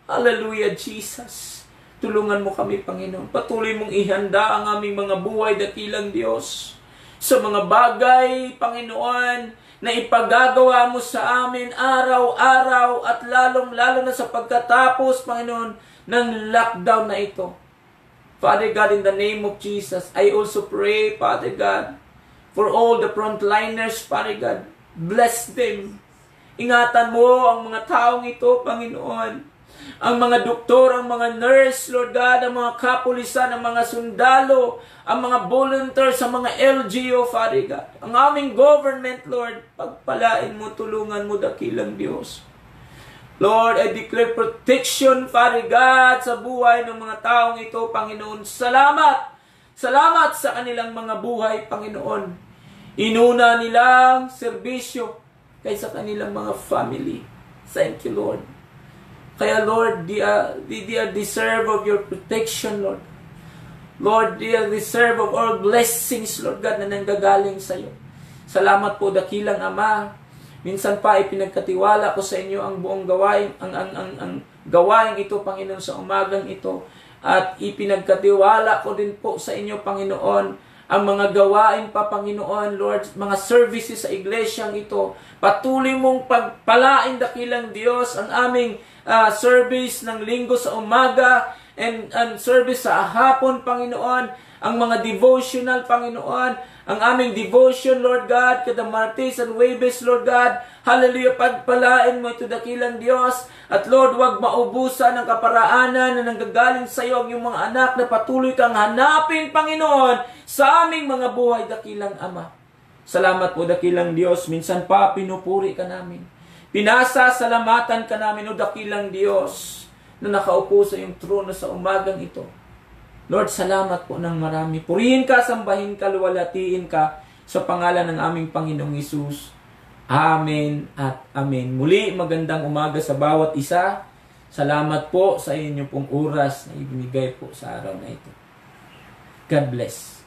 Hallelujah, Jesus. Tulungan mo kami, Panginoon. Patuloy mong ihanda ang aming mga buhay, dakilang Diyos. Sa mga bagay, Panginoon, na ipagagawa mo sa amin araw-araw at lalong-lalo na sa pagkatapos, Panginoon, ng lockdown na ito. Father God, in the name of Jesus, I also pray, Father God, for all the frontliners, Father God. Bless them. Ingatan mo ang mga taong ito, Panginoon. Ang mga doktor, ang mga nurse, Lord God, ang mga kapulisan, ang mga sundalo, ang mga volunteers, ang mga LGO, Father God. Ang aming government, Lord, pagpalain mo, tulungan mo, dakilang Diyos. Lord, I declare protection, Father God, sa buhay ng mga taong ito, Panginoon. Salamat! Salamat sa kanilang mga buhay, Panginoon. Inuna nilang serbisyo kaysa kanilang mga family. Thank you, Lord. Kaya, Lord, they are, they, are deserve of your protection, Lord. Lord, they are deserve of all blessings, Lord God, na nanggagaling sa iyo. Salamat po, dakilang Ama. Minsan pa ipinagkatiwala ko sa inyo ang buong gawain, ang, ang, ang, ang gawain ito, Panginoon, sa umagang ito at ipinagkatiwala ko din po sa inyo, Panginoon, ang mga gawain pa, Panginoon, Lord, mga services sa iglesyang ito. Patuloy mong pagpalain dakilang Diyos ang aming uh, service ng linggo sa umaga and, and service sa hapon, Panginoon ang mga devotional, Panginoon, ang aming devotion, Lord God, kada Martes and Webes, Lord God, hallelujah, pagpalain mo ito dakilang Diyos, at Lord, wag maubusan ng kaparaanan na nanggagaling sa iyo ang iyong mga anak na patuloy kang hanapin, Panginoon, sa aming mga buhay, dakilang Ama. Salamat po, dakilang Diyos, minsan pa pinupuri ka namin. Pinasa, salamatan ka namin, o dakilang Diyos, na nakaupo sa iyong trono sa umagang ito. Lord, salamat po ng marami. Purihin ka, sambahin ka, luwalatiin ka sa pangalan ng aming Panginoong Isus. Amen at Amen. Muli, magandang umaga sa bawat isa. Salamat po sa inyo pong oras na ibinigay po sa araw na ito. God bless.